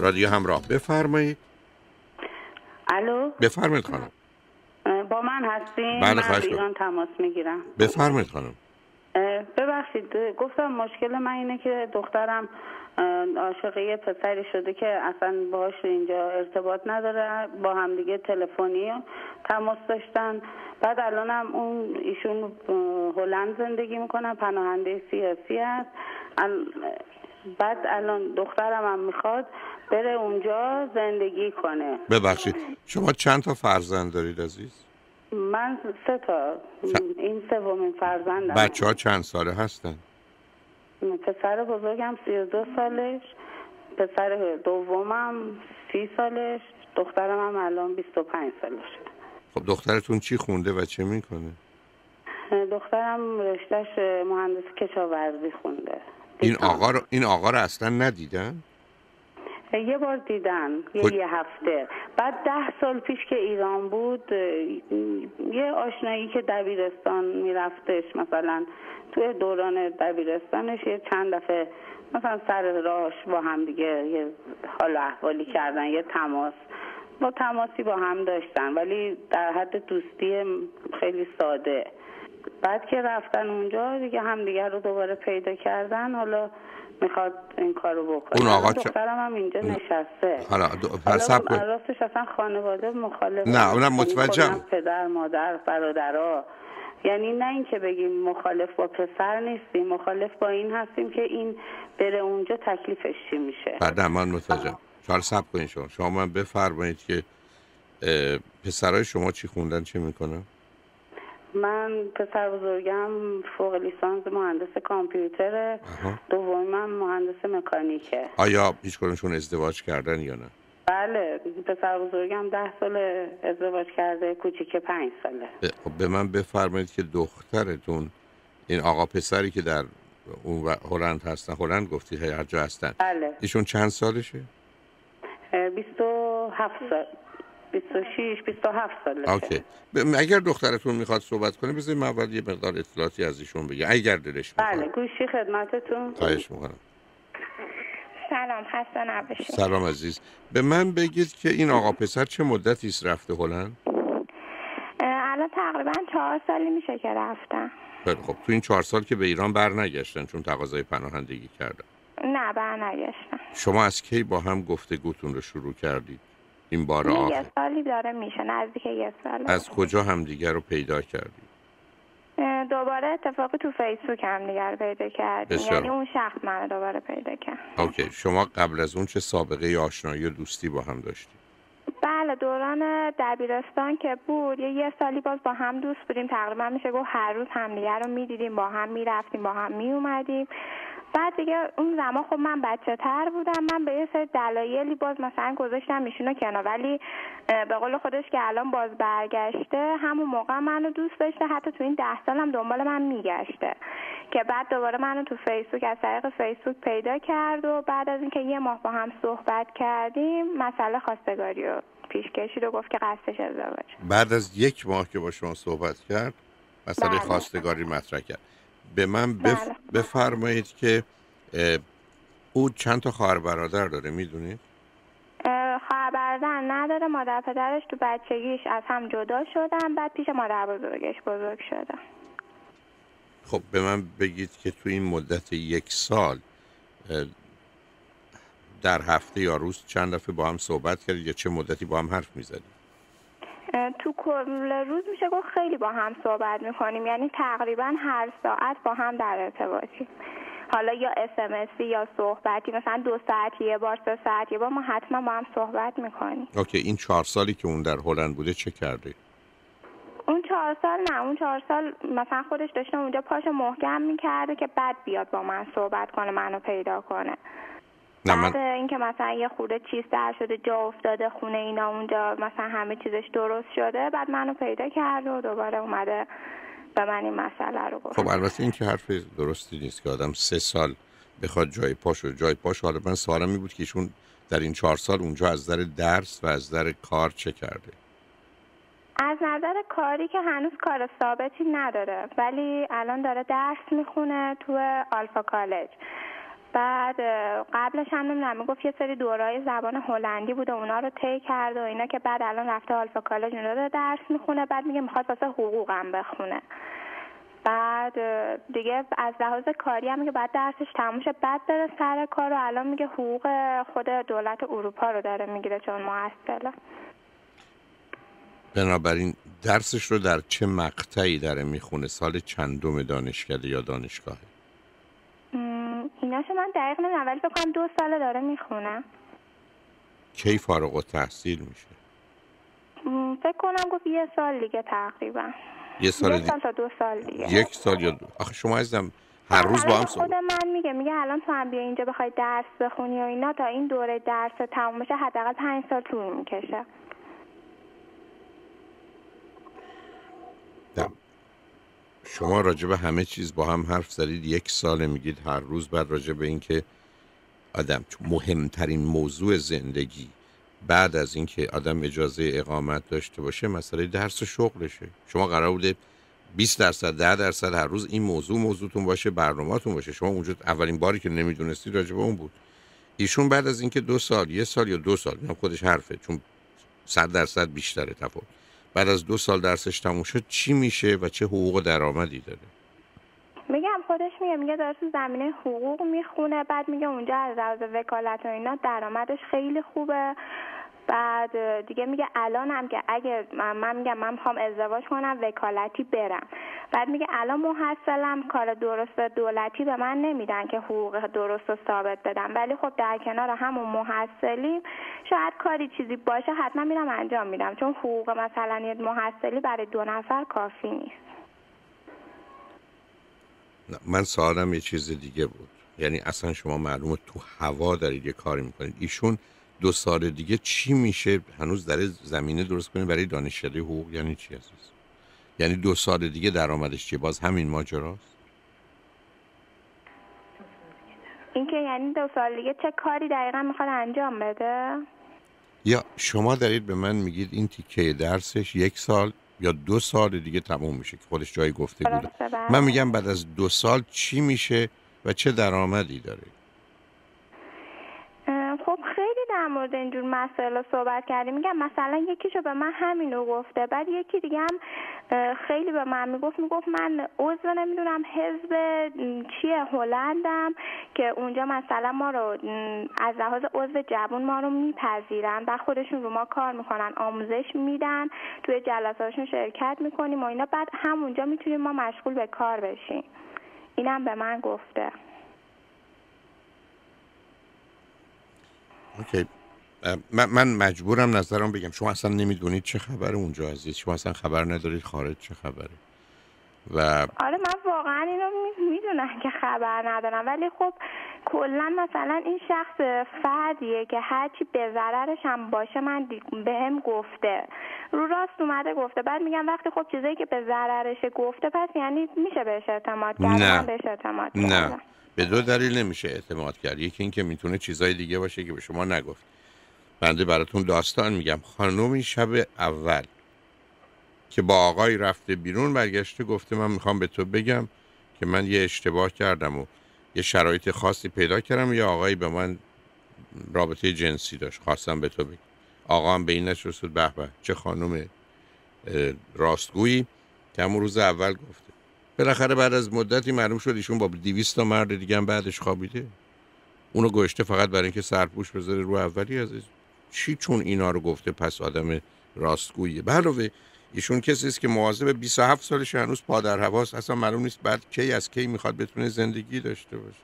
رادیو همراه. بفرمایید. الو؟ بفرمایید خانم. با من هستین؟ بله، خواهش ایران تماس می‌گیرم. بفرمایید خانم. ببخشید گفتم مشکل من اینه که دخترم عاشق یه پسری شده که اصلا باهاش اینجا ارتباط نداره با همدیگه تلفنی تماس داشتن. بعد الانم اون ایشون هلند زندگی می‌کنن پناهنده سیاسی هست. ال- بعد الان دخترم هم می‌خواد بره اونجا زندگی کنه. ببخشید شما چند تا فرزند دارید عزیز؟ من سه تا. این سومین فرزندم. بچه ها چند ساله هستن؟ پسر بزرگم سی و دو سالش پسر دومم سی سالش دخترم هم الان بیست و پنج سالش. خب دخترتون چی خونده و چه می‌کنه؟ دخترم رشتهش مهندس کشاورزی خونده. این آقا رو این آقا رو اصلا ندیدن؟ یه بار دیدن یه, خود- یه هفته. بعد ده سال پیش که ایران بود یه آشنایی که دبیرستان میرفتش مثلا توی دوران دبیرستانش یه چند دفعه مثلا سر راهش با هم دیگه یه حال احوالی کردن یه تماس. با تماسی با هم داشتن ولی در حد دوستی خیلی ساده. بعد که رفتن اونجا دیگه همدیگه رو دوباره پیدا کردن. حالا می‌خواد این کارو بکنه. اون آقا دخترم هم اینجا نشسته. حالا دو- حالا پس. راستش اصلا خانواده مخالف نه، اونم یعنی متوجهم. کلاً پدر مادر برادرها. یعنی نه اینکه بگیم مخالف با پسر نیستیم مخالف با این هستیم که این بره اونجا تکلیفش چی میشه. بعد من متوجهم. حالا سب کنید شما. شما من بفرمایید که پسرای شما چی خوندن چه می‌کنن؟ من پسر بزرگم فوق لیسانس مهندس کامپیوتره. دومی من مهندس مکانیکه. آیا هیچ ازدواج کردن یا نه؟ بله پسر بزرگم ده سال ازدواج کرده کوچیک پنج ساله. خب به من بفرمایید که دخترتون این آقا پسری که در اون و هلند هستن هلند گفتی هر جا هستن. بله. ایشون چند سالشه؟ 27 سال. 26 27 سال اوکی. اگر دخترتون می‌خواد صحبت کنه بذاریم اول یه مقدار اطلاعاتی از ایشون بگه اگر دلش می‌خواد. بله گوشی خدمتتون. خواهش می‌کنم. سلام حسن عبشی سلام عزیز. به من بگید که این آقا پسر چه مدتی است رفته هلند؟ الان تقریبا چهار سالی میشه که رفتن خیلی خب تو این چهار سال که به ایران برنگشتن چون تقاضای پناهندگی کردن. نه برنگشتن. شما از کی با هم گفتگوتون رو شروع کردید؟ این بار یه آخر. سالی داره میشه. نزدیک یه سال. از کجا همدیگر رو پیدا کردید اه، دوباره اتفاقی تو فیسبوک هم دیگر پیدا کردیم. یعنی اون شخص منو دوباره پیدا کرد. اوکی. شما قبل از اون چه سابقه آشنایی و دوستی با هم داشتید بله دوران دبیرستان که بود یه یه سالی باز با هم دوست بودیم. تقریبا میشه گفت هر روز همدیگه رو می‌دیدیم با هم می‌رفتیم با هم میومدیم. بعد دیگه اون زمان خب من بچه تر بودم من به یه سری دلایلی باز مثلا گذاشتم ایشونو کنار. ولی به قول خودش که الان باز برگشته همون موقع منو دوست داشته حتی تو این ده سالم دنبال من میگشته. که بعد دوباره منو تو فیسبوک از طریق فیسبوک پیدا کرد و بعد از اینکه یه ماه با هم صحبت کردیم مسئله خواستگاری رو پیش کشید و گفت که قصدش ازدواج. بعد از یک ماه که با شما صحبت کرد مسئله بله. خواستگاری مطرح کرد. به من بف... بله. بفرمایید که او چند تا خواهر برادر داره می‌دونید اه، خواهر برادر نداره مادر پدرش تو بچگیش از هم جدا شدن بعد پیش مادر بزرگش بزرگ شدن. خب به من بگید که تو این مدت یک سال در هفته یا روز چند دفعه با هم صحبت کردید یا چه مدتی با هم حرف می‌زدید؟ تو کل روز میشه گفت خیلی با هم صحبت می‌کنیم. یعنی تقریبا هر ساعت با هم در ارتباطیم. حالا یا اسمسی یا صحبتی مثلا دو ساعت یه بار سه ساعت یه بار ما حتما با هم صحبت می‌کنیم. اوکی این چهار سالی که اون در هلند بوده چه کرده؟ اون چهار سال نه اون چهار سال مثلا خودش داشته اونجا پاشو محکم می‌کرده که بعد بیاد با من صحبت کنه منو پیدا کنه. نه من بعد اینکه مثلا یه خورده چیز در شده جا افتاده خونه اینا اونجا مثلا همه چیزش درست شده بعد منو پیدا کرد و دوباره اومده به من این مسئله رو گفت. خب البته این که حرف درستی نیست که آدم سه سال بخواد جای پاش و جای پاش. حالا من سوالم این بود که ایشون در این چهار سال اونجا از نظر درس و از نظر کار چه کرده؟ از نظر کاری که هنوز کار ثابتی نداره ولی الان داره درس می‌خونه تو آلفا کالج. بعد قبلش هم نمی‌دونم می‌گفت یه سری دورای زبان هلندی بوده اونا رو طی کرد و اینا که بعد الان رفته آلفا کالج اونجا داره درس می‌خونه بعد میگه می‌خواد واسه حقوقم بخونه. بعد دیگه از لحاظ کاری هم میگه بعد درسش تموم شه بعد بره سر کار و الان میگه حقوق خود دولت اروپا رو داره می‌گیره چون محصله بنابراین درسش رو در چه مقطعی داره می‌خونه؟ سال چندم دانشکده یا دانشگاهه ایناشو من دقیق نمی‌دونم ولی فکر دو ساله داره می‌خونه. کی فارغ و تحصیل میشه فکر کنم گفت یه سال دیگه تقریبا. یه سال, سال تا دو سال دیگه. یک سال یا دو. آخه شما عزیزم هر روز با هم خود من میگه میگه الان تو هم بیا اینجا بخوای درس بخونی و اینا تا این دوره درس تموم بشه حداقل پنج سال طول می‌کشه. شما راجع همه چیز با هم حرف زدید یک سال میگید هر روز بعد راجع به اینکه آدم مهمترین موضوع زندگی بعد از اینکه آدم اجازه اقامت داشته باشه مسئله درس و شغلشه. شما قرار بوده 20 درصد 10 درصد هر روز این موضوع موضوعتون باشه برنامهتون باشه. شما اونجا اولین باری که نمی‌دونستی راجع به اون بود. ایشون بعد از اینکه دو سال یه سال یا دو سال خودش حرفه چون 100 درصد بیشتره تفاوت. بعد از دو سال درسش تموم شد چی میشه و چه حقوق درآمدی داره؟ میگم خودش میگه میگه داره تو زمینه حقوق می‌خونه بعد میگه اونجا از لحاظ وکالت و اینا درآمدش خیلی خوبه. بعد دیگه میگه الان هم که اگه من میگم من می‌خوام ازدواج کنم وکالتی برم. بعد میگه الان محصلم کار درست دولتی به من نمیدن که حقوق درست و ثابت بدم. ولی خب در کنار همون محصلی شاید کاری چیزی باشه حتما میرم انجام میدم. چون حقوق مثلا یه محصلی برای دو نفر کافی نیست. من سوالم یه چیز دیگه بود. یعنی اصلا شما معلومه تو هوا دارید یه کاری می‌کنید. ایشون دو سال دیگه چی میشه؟ هنوز در زمینه درست کنید برای دانشکده حقوق یعنی چی عزیز؟ یعنی دو سال دیگه درآمدش چیه؟ باز همین ماجراست؟ اینکه یعنی دو سال دیگه چه کاری دقیقا می‌خواد انجام بده؟ یا شما دارید به من میگید این تیکه درسش یک سال یا دو سال دیگه تموم میشه که خودش جایی گفته بوده. بله. من میگم بعد از دو سال چی میشه و چه درآمدی داره خب خیلی در مورد اینجور مسائل صحبت کردیم میگم مثلا یکیشو به من همینو گفته. بعد یکی دیگه هم خیلی به من می‌گفت می‌گفت من عضو نمی‌دونم حزب چیه هلندم که اونجا مثلا ما رو از لحاظ عضو جوون ما رو میپذیرن و خودشون رو ما کار می‌کنن آموزش میدن توی جلساتشون شرکت می‌کنیم و اینا. بعد همونجا می‌تونیم ما مشغول به کار بشیم. اینم به من گفته. اوکی. من, من مجبورم نظرم بگم. شما اصلا نمی‌دونید چه خبر اونجا عزیز. شما اصلا خبر ندارید خارج چه خبره. و آره من واقعا اینو می‌دونم که خبر ندارم. ولی خب کلا مثلا این شخص فردیه که هرچی به ضررش هم باشه من به هم گفته. رو راست اومده گفته. بعد میگم وقتی خب چیزایی که به ضررش گفته پس یعنی میشه بهش اعتماد کرد؟ نه. بهش اعتماد نه. به دو دلیل نمیشه اعتماد کرد. یکی اینکه می‌تونه چیزای دیگه باشه که به شما نگفت. بنده براتون داستان میگم. خانومی شب اول که با آقای رفته بیرون برگشته گفته من می‌خوام به تو بگم که من یه اشتباه کردم و یه شرایط خاصی پیدا کردم. یا آقایی به من رابطه جنسی داشت. خواستم به تو بگم. آقا هم به این نشد به به. چه خانم راستگویی. که همون روز اول گفته بالاخره بعد از مدتی معلوم شد ایشون با 200 تا مرد دیگه هم بعدش خوابیده. اونو گشته فقط برای اینکه سرپوش بذاره رو اولی از چی چون اینا رو گفته پس آدم راستگویه علاوه ایشون کسی است که مواظب 27 سالش هنوز پادر هواست اصلا معلوم نیست بعد کی از کی می‌خواد بتونه زندگی داشته باشه.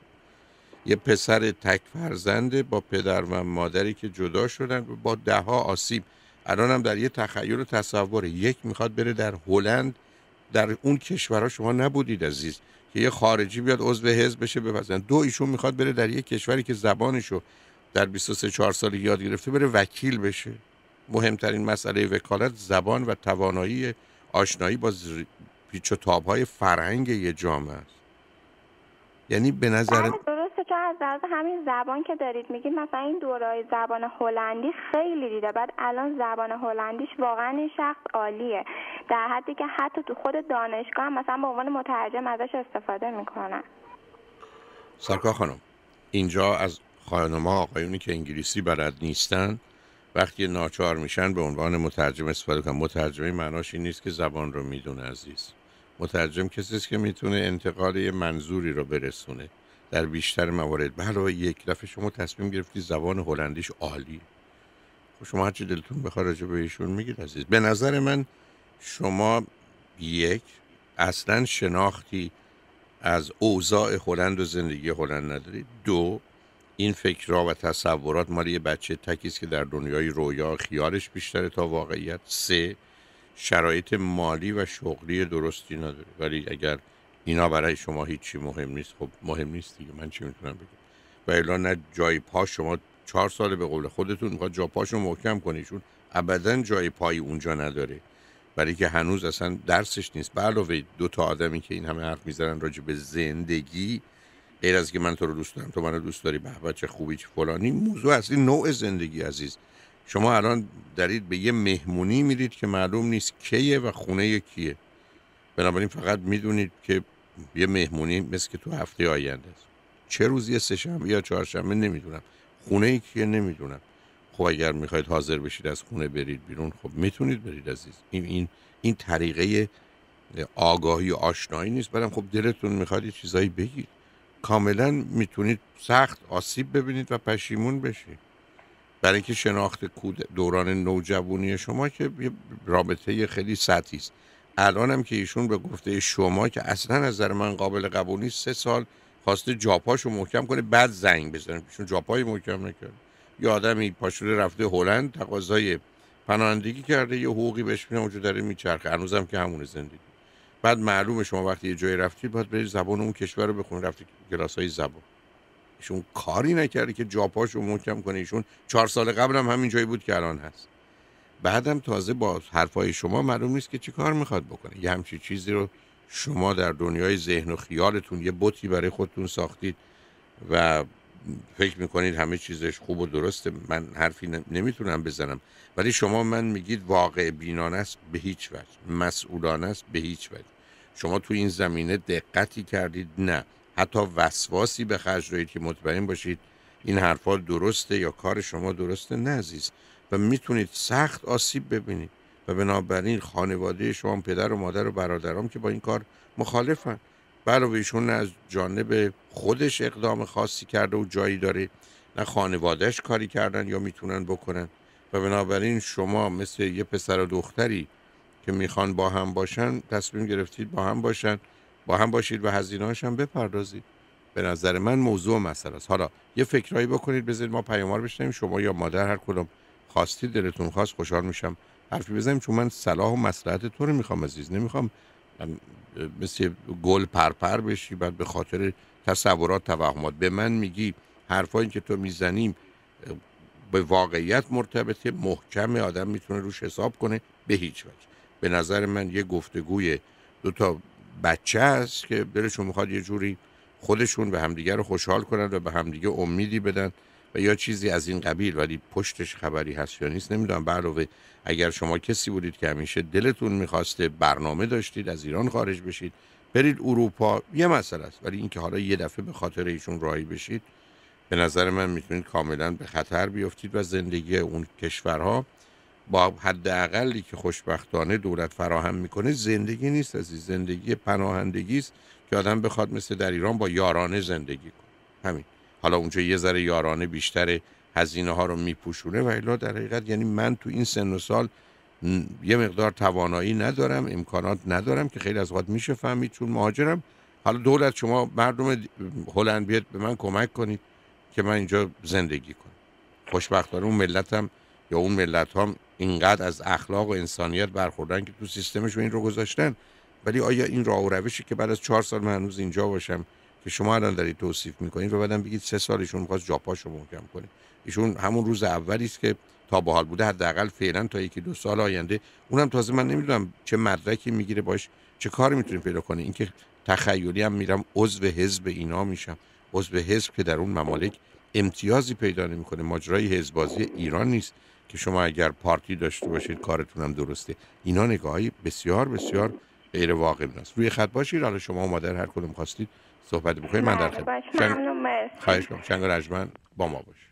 یه پسر تک فرزنده با پدر و مادری که جدا شدن با ده ها آسیب. الان هم در یه تخیل و تصوره یک می‌خواد بره در هلند در اون کشورها شما نبودید عزیز که یه خارجی بیاد عضو حزب بشه بپسند دو ایشون می‌خواد بره در یه کشوری که زبانشو در 23 4 سال یاد گرفته بره وکیل بشه. مهمترین مسئله وکالت زبان و توانایی آشنایی با پیچ و تابهای فرهنگ یه جامعه است. یعنی به نظر چون از لحاظ همین زبان که دارید میگید مثلا این دورای زبان هلندی خیلی دیده. بعد الان زبان هلندیش واقعا این شخص عالیه. در حدی که حتی تو خود دانشگاه هم مثلا به عنوان مترجم ازش استفاده می‌کنن. سرکار خانم اینجا از خانم‌ها آقایونی که انگلیسی بلد نیستن وقتی ناچار میشن به عنوان مترجم استفاده کنن. مترجمه معناش این نیست که زبان رو می‌دونه عزیز. مترجم کسی است که می‌تونه انتقال یه منظوری رو برسونه. در بیشتر موارد. به یک دفعه شما تصمیم گرفتی زبان هلندیش عالی. خب شما هرچی دلتون بخواد راجع به ایشون میگید عزیز. به نظر من شما یک اصلا شناختی از اوضاع هلند و زندگی هلند ندارید دو این فکرها و تصورات مال یه بچه تکیست که در دنیای رویا خیالش بیشتره تا واقعیت. سه شرایط مالی و شغلی درستی نداره. ولی اگر اینا برای شما هیچی مهم نیست. خب مهم نیست دیگه. من چی می‌تونم بگم؟ و الا نه جای پا شما چهار سال به قول خودتون می‌خواد جا پاشو محکم کنیشون ابدا جای پایی اونجا نداره. برای که هنوز اصلا درسش نیست. علاوه دو تا آدمی که این همه حرف می‌زنن راجع به زندگی غیر از که من تو رو دوست دارم تو منو دوست داری به بچه خوبی چه فلانی موضوع اصلی نوع زندگی عزیز. شما الان دارید به یه مهمونی میرید که معلوم نیست کیه و خونه کیه. بنابراین فقط می‌دونید که یه مهمونی مثل که تو هفته آینده است. چه روزی سهشنبه یا چهارشنبه نمی‌دونم. خونه کیه نمی‌دونم. خب اگر می‌خواید حاضر بشید از خونه برید بیرون خب می‌تونید برید عزیز. این این این طریقه آگاهی و آشنایی نیست. برم خب دلتون می‌خواد یه چیزایی بگید. کاملا می‌تونید سخت آسیب ببینید و پشیمون بشید. برای اینکه شناخت دوران نوجوانی شما که یه رابطه خیلی سطحی است. الانم که ایشون به گفته شما که اصلا از نظر من قابل قبول نیست سه سال خواسته جاپاشو محکم کنه بعد زنگ بزنه. ایشون جاپای محکم نکرد. یه آدمی پاشوره رفته هلند تقاضای پناهندگی کرده یه حقوقی بهش میده اونجا داره میچرخه. هنوزم که همون زندگی. بعد معلومه شما وقتی یه جایی رفتید باید برید زبان اون کشور رو بخونید رفتی کلاس های زبان. ایشون کاری نکرده که جاپاشو محکم کنه. ایشون چهار سال قبل هم همین جایی بود که الان هست. بعدم تازه با حرفای شما معلوم نیست که چی کار می‌خواد بکنه. یه همچی چیزی رو شما در دنیای ذهن و خیالتون یه بوتی برای خودتون ساختید و فکر می‌کنید همه چیزش خوب و درسته. من حرفی نمی‌تونم بزنم. ولی شما من میگید واقع بینانه است به هیچ وجه. مسئولانه است به هیچ وجه. شما تو این زمینه دقتی کردید؟ نه. حتی وسواسی به خرج که مطمئن باشید این حرفا درسته یا کار شما درسته؟ نه عزیز. و می‌تونید سخت آسیب ببینید. و بنابراین خانواده شما پدر و مادر و برادرام که با این کار مخالفن. علاوه ایشون از جانب خودش اقدام خاصی کرده و جایی داره. نه خانوادهش کاری کردن یا می‌تونن بکنن. و بنابراین شما مثل یه پسر و دختری که می‌خوان با هم باشن تصمیم گرفتید با هم باشن. با هم باشید و هزینه هم بپردازید. به نظر من موضوع مسئله است. حالا یه فکرایی بکنید بذارید ما پیاموار بشنیم شما یا مادر هر کدوم. خواستید دلتون خواست خوشحال میشم. حرفی بزنیم چون من صلاح و مصلحت تو رو می‌خوام عزیز. نمی‌خوام مثل گل پرپر بشی بعد به خاطر تصورات توهمات. به من میگی حرفایی که تو می‌زنیم به واقعیت مرتبطه محکم آدم می‌تونه روش حساب کنه به هیچ وجه. به نظر من یه گفتگوی دو تا بچه است که دلشون می‌خواد یه جوری خودشون به همدیگه رو خوشحال کنن و به همدیگه امیدی بدن. و یا چیزی از این قبیل ولی پشتش خبری هست یا نیست نمی‌دونم. علاوه اگر شما کسی بودید که همیشه دلتون می‌خواسته برنامه داشتید از ایران خارج بشید برید اروپا یه مسئله است. ولی اینکه حالا یه دفعه به خاطر ایشون راهی بشید به نظر من می‌تونید کاملا به خطر بیفتید و زندگی اون کشورها با حداقلی که خوشبختانه دولت فراهم می‌کنه زندگی نیست از زندگی پناهندگی است که آدم بخواد مثل در ایران با یارانه زندگی کنه. همین. حالا اونجا یه ذره یارانه بیشتر هزینه ها رو میپوشونه و الا در حقیقت یعنی من تو این سن و سال یه مقدار توانایی ندارم امکانات ندارم که خیلی از وقت میشه فهمید. چون مهاجرم حالا دولت شما مردم هلند بیاد به من کمک کنید که من اینجا زندگی کنم. خوشبختانه اون ملتم یا اون ملت هم اینقدر از اخلاق و انسانیت برخوردن که تو سیستمشون این رو گذاشتن. ولی آیا این راه و روشی که بعد از چهار سال من هنوز اینجا باشم که شما الان دارید توصیف می‌کنید و بعدم بگید سه سال ایشون می‌خواست جاپاشو محکم کنه. ایشون همون روز اولی است که تا به حال بوده حداقل فعلا تا یکی دو سال آینده. اونم تازه من نمی‌دونم چه مدرکی می‌گیره باش چه کاری می‌تونیم پیدا کنه اینکه تخیلی هم میرم عضو حزب اینا میشم. عضو حزب که در اون ممالک امتیازی پیدا نمی‌کنه. ماجرای حزبازی ایران نیست که شما اگر پارتی داشته باشید کارتون هم درسته. اینا نگاهی بسیار بسیار غیر واقع است. روی خط باشید. حالا شما مادر هر کدوم خواستید صحبت بکنید من در بله، خدمت. شنگ... خواهش کنم شنگ رجمن با ما باش.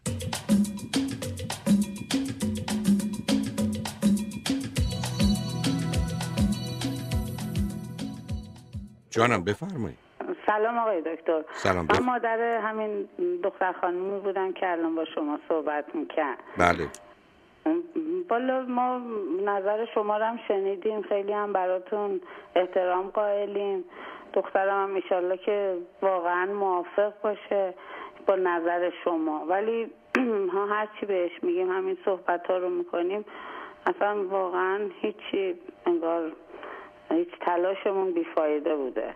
جانم بفرمایید سلام آقای دکتر. سلام من بف... مادر همین دختر خانمی بودم که الان با شما صحبت می‌کرد. بله. بالا ما نظر شما رو هم شنیدیم. خیلی هم براتون احترام قائلیم. دخترم هم ایشالله که واقعا موافق باشه با نظر شما. ولی ها هرچی بهش میگیم همین صحبت ها رو می‌کنیم اصلا واقعا هیچی انگار هیچ تلاشمون بیفایده بوده.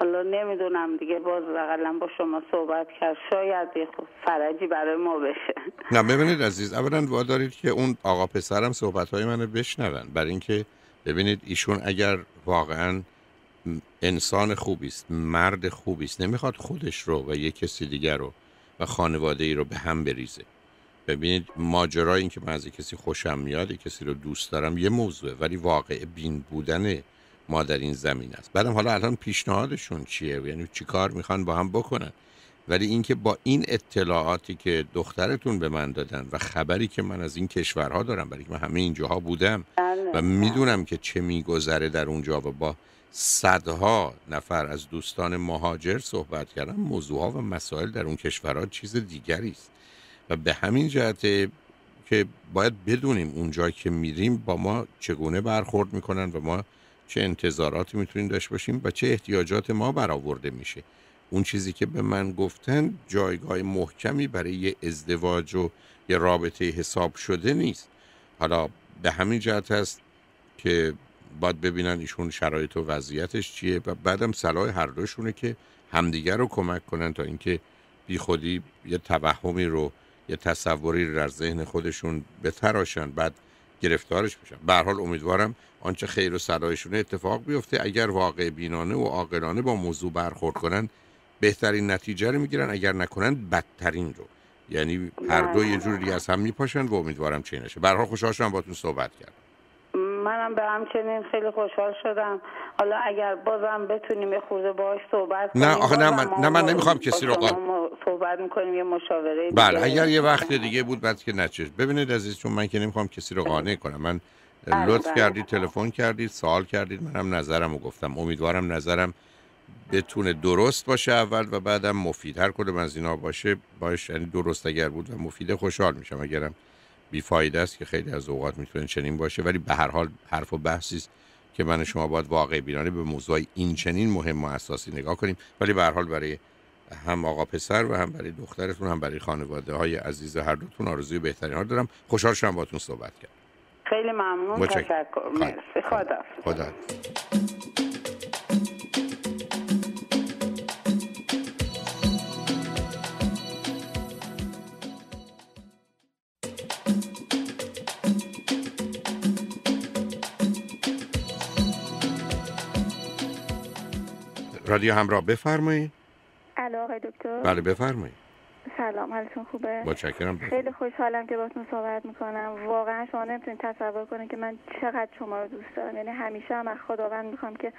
حالا نمی‌دونم دیگه باز بقلا با شما صحبت کرد. شاید یه خود فرجی برای ما بشه. نه ببینید عزیز اولا وادارید که اون آقا پسرم صحبت های منو بشنون برای اینکه ببینید ایشون اگر واقعا انسان خوبی است مرد خوبی است نمی‌خواد خودش رو و یک کسی دیگر رو و خانواده ای رو به هم بریزه. ببینید ماجرای این که من از کسی خوشم میاد کسی رو دوست دارم یه موضوعه. ولی واقع بین بودن ما در این زمین است. بعدم حالا الان پیشنهادشون چیه؟ یعنی چی کار می‌خوان با هم بکنن؟ ولی اینکه با این اطلاعاتی که دخترتون به من دادن و خبری که من از این کشورها دارم برای که من همه اینجاها بودم بله. و می‌دونم که چه میگذره در اونجا و با صدها نفر از دوستان مهاجر صحبت کردم موضوعها و مسائل در اون کشورها چیز دیگری است. و به همین جهت که باید بدونیم اونجا که میریم با ما چگونه برخورد می‌کنن و ما چه انتظاراتی می‌تونیم داشته باشیم و چه احتیاجات ما برآورده میشه. اون چیزی که به من گفتن جایگاه محکمی برای یه ازدواج و یه رابطه حساب شده نیست. حالا به همین جهت هست که باید ببینن ایشون شرایط و وضعیتش چیه. و بعدم صلاح هر دوشونه که همدیگر رو کمک کنن تا اینکه بی خودی یه توهمی رو یه تصوری رو در ذهن خودشون بتراشن بعد گرفتارش بشن. به هر حال امیدوارم آنچه خیر و صلاحشون اتفاق بیفته. اگر واقع بینانه و عاقلانه با موضوع برخورد کنن بهترین نتیجه رو می‌گیرن. اگر نکنن بدترین رو. یعنی هر دو یه جور دیگه از هم میپاشن و امیدوارم چه نشه به هر حال خوشحال شدم باهاتون صحبت کردم. منم به همچنین خیلی خوشحال شدم. حالا اگر بازم بتونیم یه خورده باهاش صحبت کنیم نه، آخه نه، من- نه، من نمی‌خوام کسی رو قا- صحبت می‌کنیم یه مشاوره بله. اگر یه وقت دیگه بود بعد که نچش. ببینید عزیز چون من که نمی‌خوام کسی رو قانع کنم. من بله، لطف بله. کردید تلفن کردید سوال کردید منم نظرم رو گفتم. امیدوارم نظرم بتونه درست باشه اول و بعدم مفید هر کدوم از اینا باشه. باش یعنی درست اگر بود و مفیده خوشحال میشم. اگرم بیفایده است که خیلی از اوقات می‌تونه چنین باشه. ولی به هر حال حرف و بحثی است که من شما باید واقع بینانه به موضوع این چنین مهم و اساسی نگاه کنیم. ولی به هر حال برای هم آقا پسر و هم برای دخترتون هم برای خانواده های عزیز هر دوتون آرزوی بهترین ها دارم. خوشحال شدم باهاتون صحبت کرد خیلی ممنون. تشکر. مرسی. خدا خدا رادیو همراه بفرمایید. الو آقای دکتر. بله بفرمایید. سلام حالتون خوبه؟ متشکرم. خیلی خوشحالم که باتون صحبت می‌کنم. واقعا شما نمی‌تونید تصور کنید که من چقدر شما رو دوست دارم. یعنی همیشه هم از خداوند می‌خوام که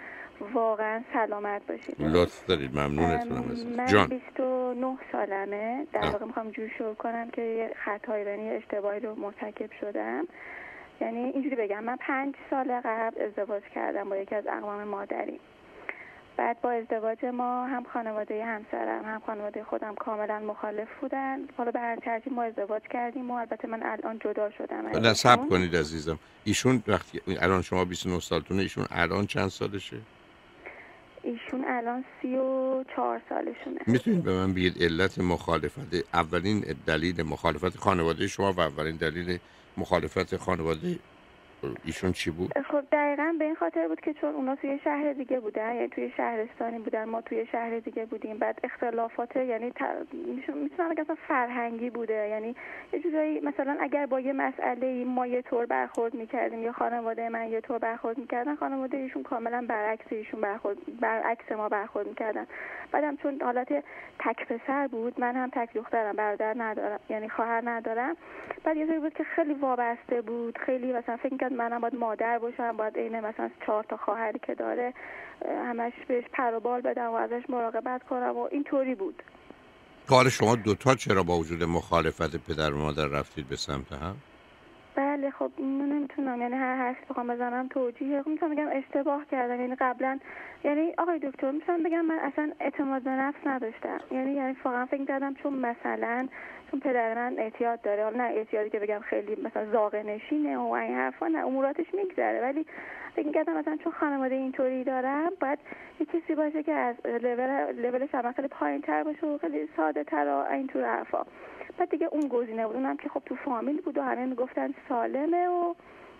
واقعا سلامت باشید. لطف دارید. ممنونتونم من جان. 29 سالمه. در. واقع می‌خوام جوش شروع کنم که یه خطایی یعنی اشتباهی رو مرتکب شدم. یعنی اینجوری بگم من پنج سال قبل ازدواج کردم با یکی از اقوام مادری. بعد با ازدواج ما هم خانواده همسرم هم خانواده خودم کاملا مخالف بودن. حالا به هر ترتیب ما ازدواج کردیم و البته من الان جدا شدم نه ایشون. کنید عزیزم. ایشون وقتی الان شما 29 سالتونه ایشون الان چند سالشه؟ ایشون الان سی و چهار سالشونه. می‌تونید به من بگید علت مخالفت؟ اولین دلیل مخالفت خانواده شما و اولین دلیل مخالفت خانواده ایشون چی بود؟ خب دقیقا به این خاطر بود که چون اونا توی شهر دیگه بودن یعنی توی شهرستانی بودن ما توی شهر دیگه بودیم. بعد اختلافات یعنی می‌تونم بگم فرهنگی بوده. یعنی یه جورایی مثلا اگر با یه مسئله ما یه طور برخورد می‌کردیم یا خانواده من یه طور برخورد می‌کردن خانواده ایشون کاملا برعکس ایشون برخورد برعکس ما برخورد می‌کردن. بعدم چون حالت تک پسر بود من هم تک دخترم برادر ندارم یعنی خواهر ندارم. بعد یه جوری بود که خیلی وابسته بود خیلی مثلا فکر کرد منم باید مادر باشم باید عین مثلا چهار تا خواهری که داره همش بهش پر بال بدم و ازش مراقبت کنم و اینطوری بود. کار شما دوتا چرا با وجود مخالفت پدر و مادر رفتید به سمت هم؟ بله خب نمی‌تونم. یعنی هر حرف بخوام بزنم توجیه. خب می‌تونم بگم اشتباه کردم. یعنی قبلا یعنی آقای دکتر می‌تونم بگم من اصلا اعتماد به نفس نداشتم. یعنی یعنی واقعا فکر کردم چون مثلا چون پدر من اعتیاد داره. نه اعتیادی که بگم خیلی مثلا زاغه نشینه و این حرفا نه اموراتش میگذره. ولی فکر کردم مثلا چون خانواده اینطوری دارم باید یه کسی باشه که از لول لولش هم خیلی پایین تر باشه و خیلی ساده تر و اینطور حرفا. بعد دیگه اون گزینه بود. اونم که خب تو فامیل بود و همه می‌گفتن سالمه و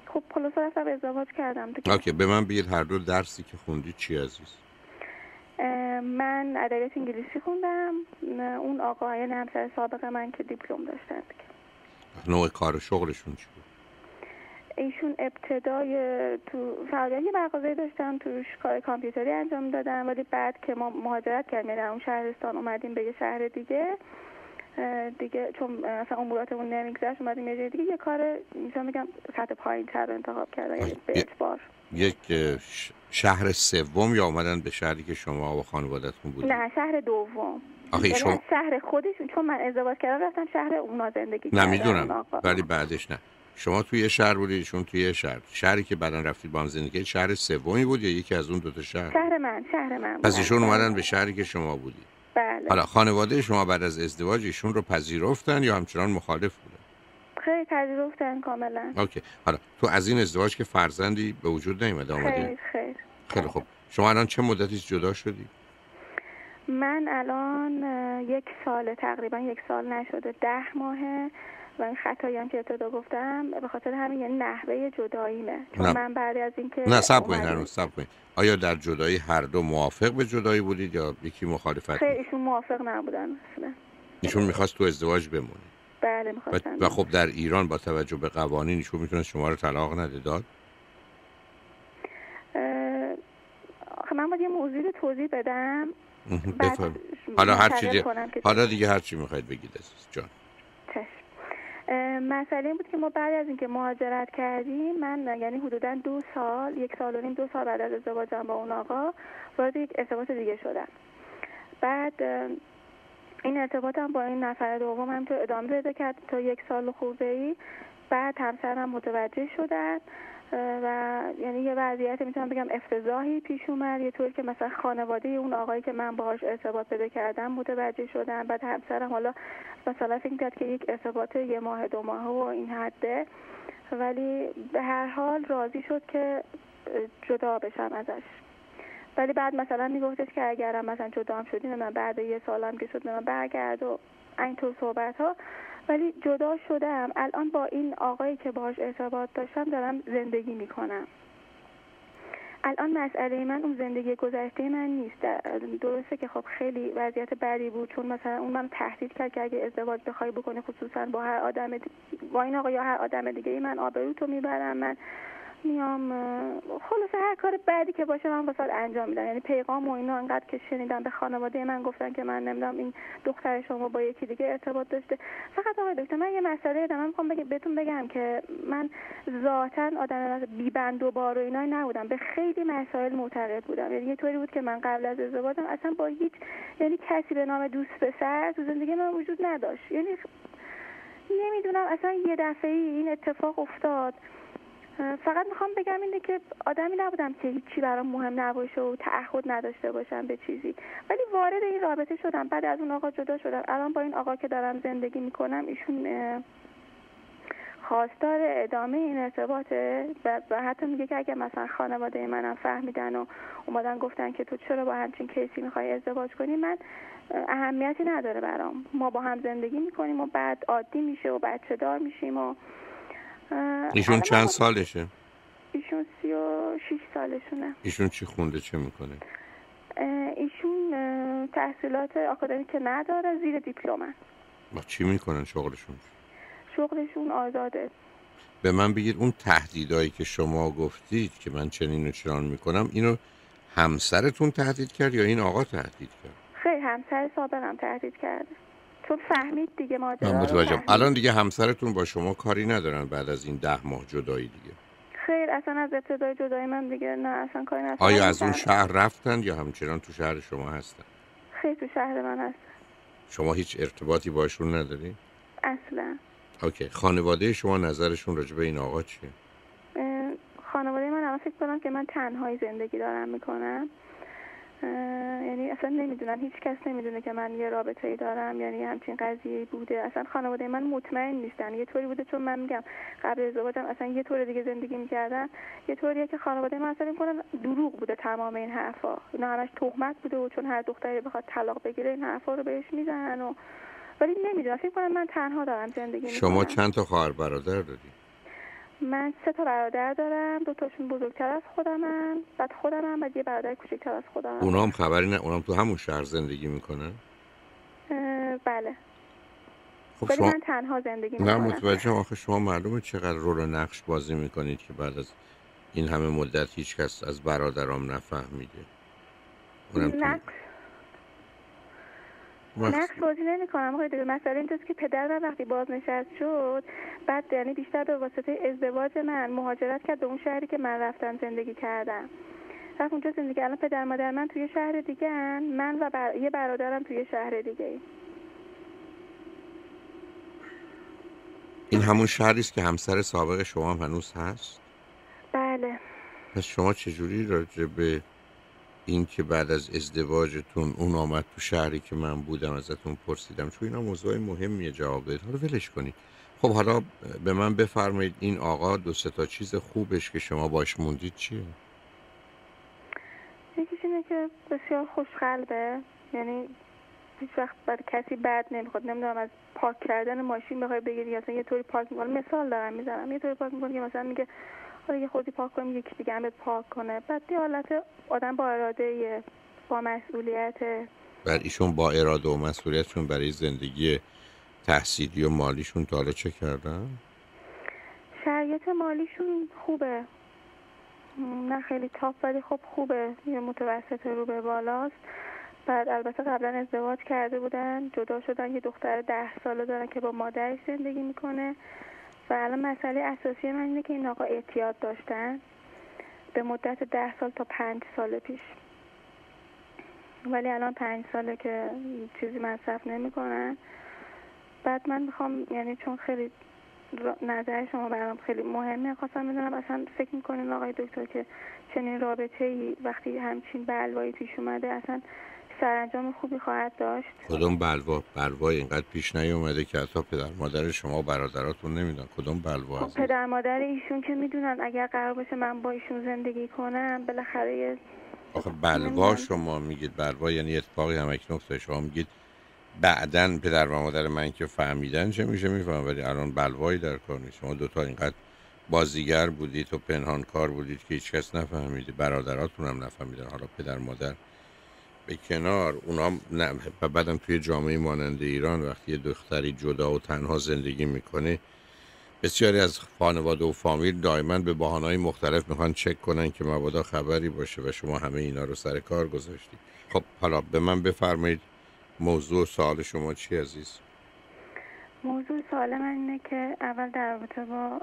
خب خلاص رفتم ازدواج کردم. اوکی به من بگید هر دو درسی که خوندی چی عزیز؟ من ادبیات انگلیسی خوندم. اون آقای همسر سابق من که دیپلم داشتن نوع کار و شغلشون چی بود؟ ایشون ابتدای تو فعالیت یه مغازه داشتم توش کار کامپیوتری انجام دادم. ولی بعد که ما مهاجرت کردیم در اون شهرستان اومدیم به یه شهر دیگه. دیگه چون مثلا اموراتمون نمیگذشت اومدیم یه جای دیگه. یه کار می‌تونم میگم سطح پایین تر رو انتخاب کردن یعنی به یک شهر سوم یا اومدن به شهری که شما و خانوادتون بودید؟ نه شهر دوم. آخه یعنی شما شهر خودشون چون من ازدواج کردم رفتم شهر اونا زندگی نه کردم. می‌دونم. ولی بعدش نه. شما توی یه شهر بودید ایشون توی یه شهر. شهری که بعدا رفتید با هم زندگی شهر سومی بود یا یکی از اون دو تا شهر؟ شهر من شهر من پس. ایشون اومدن به شهری که شما بودید. بله. حالا خانواده شما بعد از ازدواج ایشون رو پذیرفتن یا همچنان مخالف بودن؟ خیلی پذیرفتن کاملا. اوکی. حالا تو از این ازدواج که فرزندی به وجود نیومده خیلی آمده خیلی خیلی خوب. شما الان چه مدتی جدا شدی؟ من الان یک سال تقریبا یک سال نشده ده ماهه و این خطایی هم که ابتدا گفتم به خاطر همین یعنی نحوه جداییمه. چون نه. من بعد از اینکه نه سب کنید هنوز سب کنید آیا در جدایی هر دو موافق به جدایی بودید یا یکی مخالفت خیلی؟ ایشون موافق نبودن. اصلا ایشون می‌خواست تو ازدواج بمونه. بله و, می‌خواستن و خب در ایران با توجه به قوانین ایشون می‌تونست شما رو طلاق نده داد؟ من باید یه موضوع رو توضیح بدم. حالا هر چیزی حالا دیگه هر چی می‌خواید بگید عزیز جان. مسئله این بود که ما بعد از اینکه مهاجرت کردیم من یعنی حدودا دو سال یک سال و نیم دو سال بعد از ازدواجم با اون آقا وارد یک ارتباط دیگه شدم. بعد این ارتباطم با این نفر دوم هم تو ادامه پیدا کرد تا یک سال خورده ای بعد همسرم متوجه شدن و یعنی یه وضعیت می‌تونم بگم افتضاحی پیش اومد. یه طور که مثلا خانواده اون آقایی که من باهاش ارتباط پیدا کردم متوجه شدن. بعد همسرم حالا مثلا فکر کرد که یک ارتباط یه ماه دو ماه و این حده. ولی به هر حال راضی شد که جدا بشم ازش. ولی بعد مثلا میگفتش که اگرم مثلا جدا هم شدیم من بعد یه سالم که شد من برگرد و اینطور صحبت ها ولی جدا شدم. الان با این آقایی که باهاش ارتباط داشتم دارم زندگی می‌کنم. الان مسئله من اون زندگی گذشته من نیست. در- درسته که خب خیلی وضعیت بدی بود چون مثلا اون من تهدید کرد که اگه ازدواج بخوای بکنی خصوصا با هر آدم با این آقا یا هر آدم دیگه ای من آبرو تو می‌برم من. میام خلاصه هر کار بعدی که باشه من واسه انجام میدم. یعنی پیغام و اینا انقدر که شنیدم به خانواده من گفتن که من نمی‌دونم این دختر شما با یکی دیگه ارتباط داشته. فقط آقای دکتر من یه مسئله دارم. من می‌خوام بگم بهتون بگم که من ذاتا آدم بی بند و بار و اینا نبودم. به خیلی مسائل معتقد بودم. یعنی یه طوری بود که من قبل از ازدواجم اصلا با هیچ یعنی کسی به نام دوست پسر تو زندگی من وجود نداشت. یعنی نمی‌دونم اصلا یه دفعه ای این اتفاق افتاد. فقط می‌خوام بگم اینه که آدمی نبودم که هیچی برام مهم نباشه و تعهد نداشته باشم به چیزی. ولی وارد این رابطه شدم. بعد از اون آقا جدا شدم. الان با این آقا که دارم زندگی می‌کنم ایشون خواستار ادامه این ارتباطه و, حتی میگه که اگه مثلا خانواده منم فهمیدن و اومدن گفتن که تو چرا با همچین کیسی می‌خوای ازدواج کنی من اه، اهمیتی نداره برام. ما با هم زندگی می‌کنیم و بعد عادی میشه و بچه دار میشیم و ایشون الان چند سالشه؟ ایشون سی و شیش سالشونه. ایشون چی خونده چه می‌کنه؟ ایشون تحصیلات آکادمیک که نداره زیر دیپلمن با چی می‌کنن شغلشون؟ شغلشون آزاده. به من بگید اون تهدیدایی که شما گفتید که من چنین و چنان می‌کنم اینو همسرتون تهدید کرد یا این آقا تهدید کرد؟ خیلی همسر سابقم تهدید کرده چون فهمید دیگه ماجرا من متوجهم. الان دیگه همسرتون با شما کاری ندارن بعد از این ده ماه جدایی دیگه. خیر اصلا از ابتدای جدای من دیگه نه اصلا کاری نشد آیا از اون شهر رفتن یا همچنان تو شهر شما هستن؟ خیر تو شهر من هست شما هیچ ارتباطی باشون نداری؟ اصلا. اوکی خانواده شما نظرشون راجع به این آقا چیه؟ خانواده من الان فکر کنم که من تنهایی زندگی دارم می‌کنم. یعنی اصلا نمی‌دونم هیچ کس نمی‌دونه که من یه رابطه ای دارم یعنی همچین قضیه بوده. اصلا خانواده من مطمئن نیستن. یه طوری بوده چون من میگم قبل ازدواجم اصلا یه طور دیگه زندگی می‌کردن. یه طوریه که خانواده من اصلا می‌کنن دروغ بوده تمام این حرفا. اینا همش تهمت بوده و چون هر دختری بخواد طلاق بگیره این حرفا رو بهش می‌زنن و ولی نمی‌دونم فکر کنم من تنها دارم زندگی می‌کنم. شما چند تا خواهر برادر داری؟ من سه تا برادر دارم. دو تاشون بزرگتر از خودمن. بعد خودمم بعد یه برادر کوچکتر از خودم اونام خبری نه. اونام تو همون شهر زندگی می‌کنن؟ بله. خب شما من تنها زندگی نه می‌کنم. متوجهم. آخه شما معلومه چقدر رول و نقش بازی می‌کنید که بعد از این همه مدت هیچ کس از برادرام نفهمیده. اونم تو- نقص بازی نمی کنم آقای دکتر مسئله اینجاست که پدر من وقتی بازنشست شد بعد یعنی بیشتر به واسطه ازدواج من مهاجرت کرد به اون شهری که من رفتم زندگی کردم. رفت اونجا زندگی. الان پدر مادر من توی شهر دیگه هن. من و بر... یه برادرم توی شهر دیگه. ای. این همون شهری است که همسر سابق شما هم هنوز هست؟ بله. پس شما چجوری راجع به این که بعد از ازدواجتون اون آمد تو شهری که من بودم ازتون پرسیدم چون اینا موضوع مهمیه جواب بدید حالا ولش کنید. خب حالا به من بفرمایید این آقا دو سه تا چیز خوبش که شما باش موندید چیه؟ یکیش اینه که بسیار خوشقلبه. یعنی هیچ وقت برای کسی بد نمی‌خواد. نمی‌دونم از پاک کردن ماشین بخوای بگیری اصلا یه طوری پاک می‌کنه مثال دارم می‌زنم. یه طوری پاک می‌کنه که مثلا میگه حالا یه خودی پاک کنیم یکی دیگه هم پاک کنه. بعد یه حالت آدم با اراده با مسئولیت بر ایشون با اراده و مسئولیتشون برای زندگی تحصیلی و مالیشون تا حالا چه کردن؟ شرایط مالیشون خوبه. نه خیلی تاپ ولی خب خوبه. یه متوسط رو به بالاست. بعد البته قبلا ازدواج کرده بودن جدا شدن یه دختر ده ساله دارن که با مادرش زندگی می‌کنه. و الان مسئله اساسی من اینه که این آقا اعتیاد داشتن به مدت ده سال تا پنج سال پیش. ولی الان پنج ساله که چیزی مصرف نمی‌کنن. بعد من می‌خوام یعنی چون خیلی نظر شما برام خیلی مهمه خواستم بدونم اصلا فکر می‌کنین آقای دکتر که چنین رابطه ای وقتی همچین بلوایی پیش اومده اصلا سرانجام خوبی خواهد داشت؟ کدوم بلوا؟ بلوا اینقدر پیش نیومده که حتی پدر مادر شما برادراتون نمی‌دونن. کدوم بلوا خب پدر مادر ایشون که می‌دونن اگر قرار باشه من با ایشون زندگی کنم بالاخره آخه بلوا. شما میگید بلوا یعنی اتفاقی هم اکنون افتاده شما میگید بعدا پدر و مادر من که فهمیدن چه میشه میفهم ولی الان بلوایی در کار نیست. شما دوتا اینقدر بازیگر بودید و پنهان کار بودید که هیچ کس نفهمیده. برادراتون هم نفهمیدن. حالا پدر مادر به کنار اونا نه بعدم توی جامعه مانند ایران وقتی یه دختری جدا و تنها زندگی می‌کنه بسیاری از خانواده و فامیل دائما به بحانه‌های مختلف می‌خوان چک کنن که مبادا خبری باشه و شما همه اینا رو سر کار گذاشتید خب حالا به من بفرمایید موضوع سوال شما چی عزیز؟ موضوع سوال من اینه که اول در رابطه با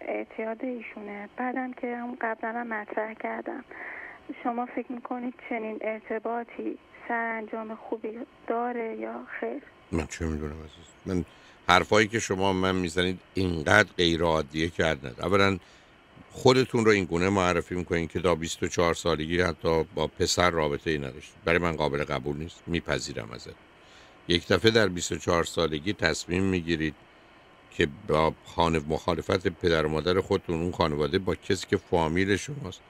اعتیاد ایشونه. بعدم که هم قبلا هم مطرح کردم. شما فکر می‌کنید چنین ارتباطی سرانجام خوبی داره یا خیر؟ من چه می‌دونم عزیز. من حرفایی که شما من می‌زنید اینقدر غیر عادیه که. اولا خودتون رو این گونه معرفی می‌کنین که تا 24 سالگی حتی با پسر رابطه ای نداشت برای من قابل قبول نیست. میپذیرم ازت. یک دفعه در 24 سالگی تصمیم می‌گیرید که با خانه مخالفت پدر و مادر خودتون اون خانواده با کسی که فامیل شماست